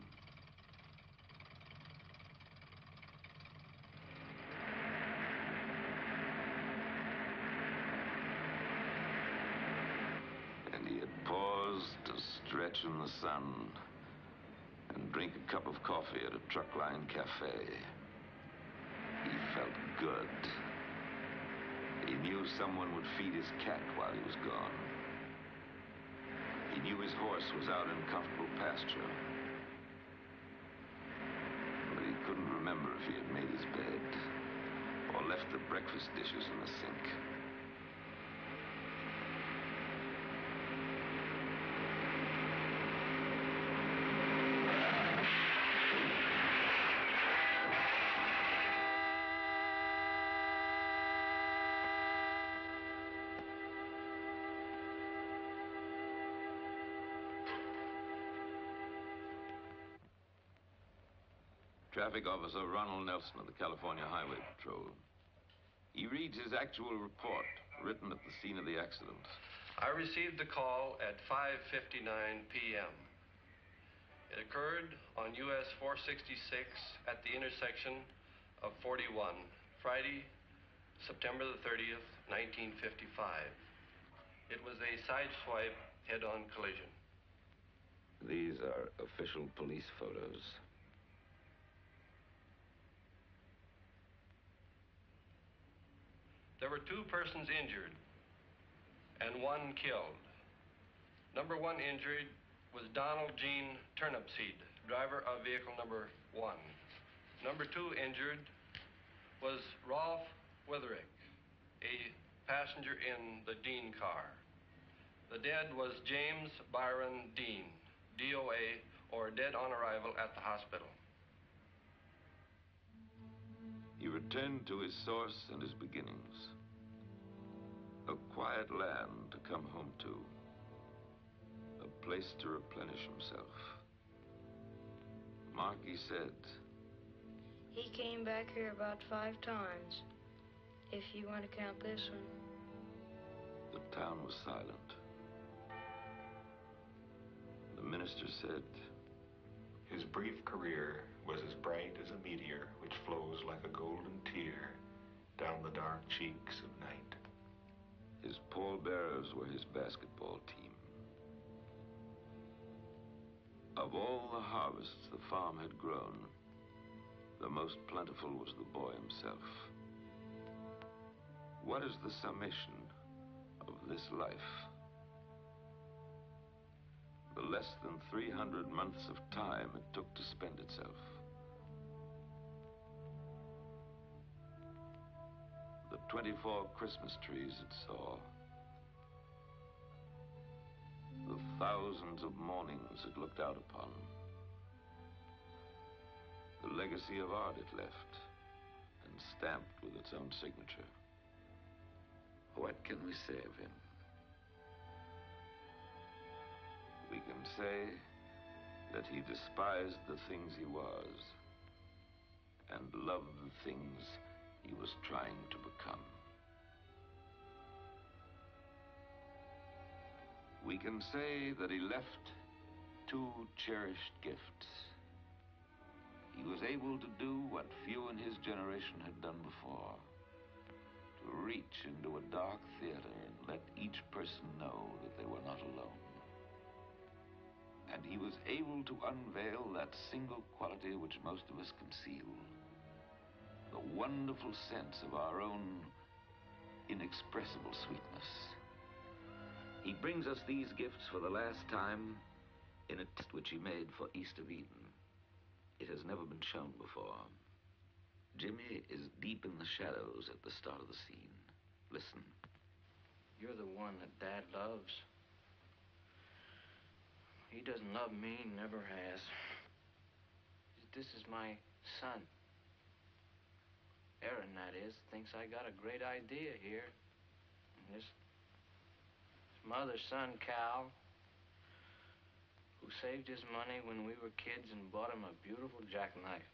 And he had paused to stretch in the sun and drink a cup of coffee at a truckline cafe. He felt good. He knew someone would feed his cat while he was gone. He knew his horse was out in comfortable pasture. But he couldn't remember if he had made his bed or left the breakfast dishes in the sink. Traffic Officer Ronald Nelson of the California Highway Patrol. He reads his actual report, written at the scene of the accident. I received the call at 5:59 p.m. It occurred on US 466 at the intersection of 41, Friday, September the 30th, 1955. It was a sideswipe head-on collision. These are official police photos. There were two persons injured and one killed. Number one injured was Donald Gene Turnupseed, driver of vehicle number one. Number two injured was Rolf Wütherich, a passenger in the Dean car. The dead was James Byron Dean, DOA, or dead on arrival at the hospital. Returned to his source and his beginnings. A quiet land to come home to. A place to replenish himself. Marky said, He came back here about five times, if you want to count this one. the town was silent. The minister said, His brief career was as bright as a meteor which flows like a golden tear down the dark cheeks of night. His pallbearers were his basketball team. Of all the harvests the farm had grown, the most plentiful was the boy himself. What is the summation of this life? The less than 300 months of time it took to spend itself. The 24 Christmas trees it saw. The thousands of mornings it looked out upon. The legacy of art it left, and stamped with its own signature. What can we say of him? We can say that he despised the things he was and loved the things he was trying to become. We can say that he left two cherished gifts. He was able to do what few in his generation had done before to reach into a dark theater and let each person know that they were not alone. And he was able to unveil that single quality which most of us conceal the wonderful sense of our own inexpressible sweetness. He brings us these gifts for the last time in a test which he made for East of Eden. It has never been shown before. Jimmy is deep in the shadows at the start of the scene. Listen. You're the one that Dad loves. He doesn't love me, never has. This is my son. Aaron, that is, thinks I got a great idea here. This, this mother's son, Cal, who saved his money when we were kids and bought him a beautiful jackknife.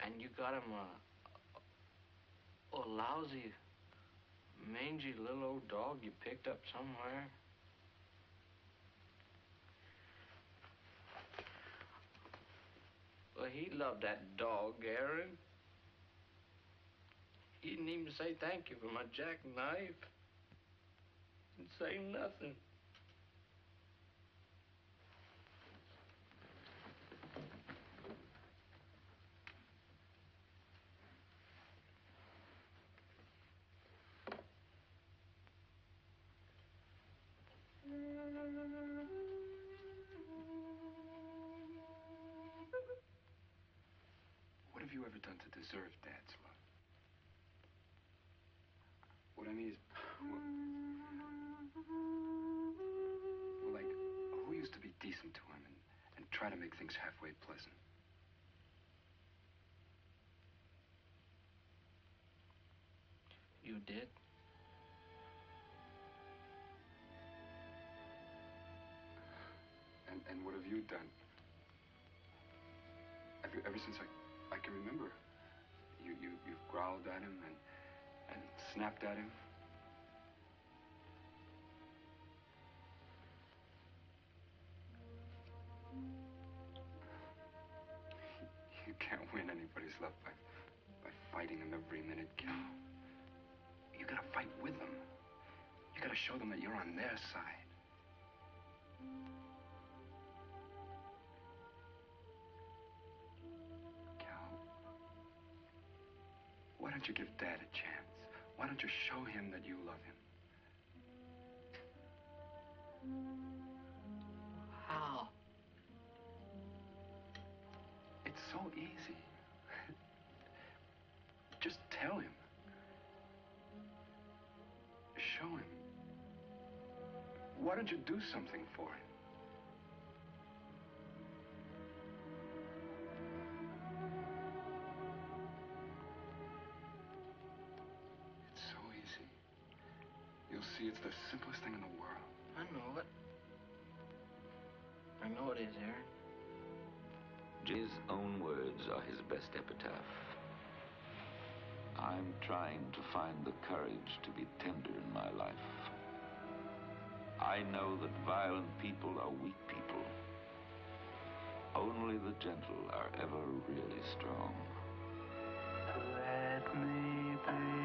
And you got him a, a, a lousy, mangy little old dog you picked up somewhere. Well, he loved that dog, Aaron. He didn't even say thank you for my jackknife. Didn't say nothing. Deserve Dad's love? What I mean is, well, well, like, who used to be decent to him and, and try to make things halfway pleasant? You did? And, and what have you done? ever, ever since I, I can remember. You, you, you've growled at him and, and snapped at him. You can't win anybody's love by, by fighting them every minute, Cal. You gotta fight with them. You gotta show them that you're on their side. Don't you give Dad a chance? Why don't you show him that you love him? How? It's so easy. Just tell him. Show him. Why don't you do something for him? It is, Aaron. His own words are his best epitaph. I'm trying to find the courage to be tender in my life. I know that violent people are weak people. Only the gentle are ever really strong. Let me be